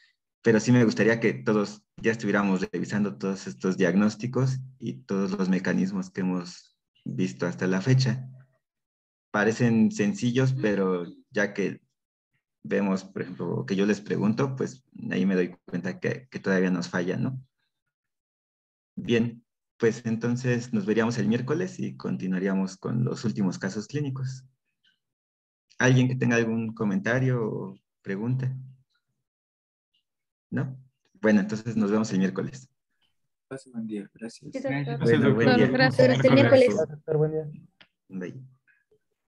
Pero sí me gustaría que todos ya estuviéramos revisando todos estos diagnósticos y todos los mecanismos que hemos visto hasta la fecha. Parecen sencillos, pero ya que vemos, por ejemplo, que yo les pregunto, pues ahí me doy cuenta que, que todavía nos falla, ¿no? Bien, pues entonces nos veríamos el miércoles y continuaríamos con los últimos casos clínicos. ¿Alguien que tenga algún comentario o pregunta? ¿No? Bueno, entonces nos vemos el miércoles. Buen día, gracias. Bueno, buen día. Gracias, el miércoles. Buen día. Bye.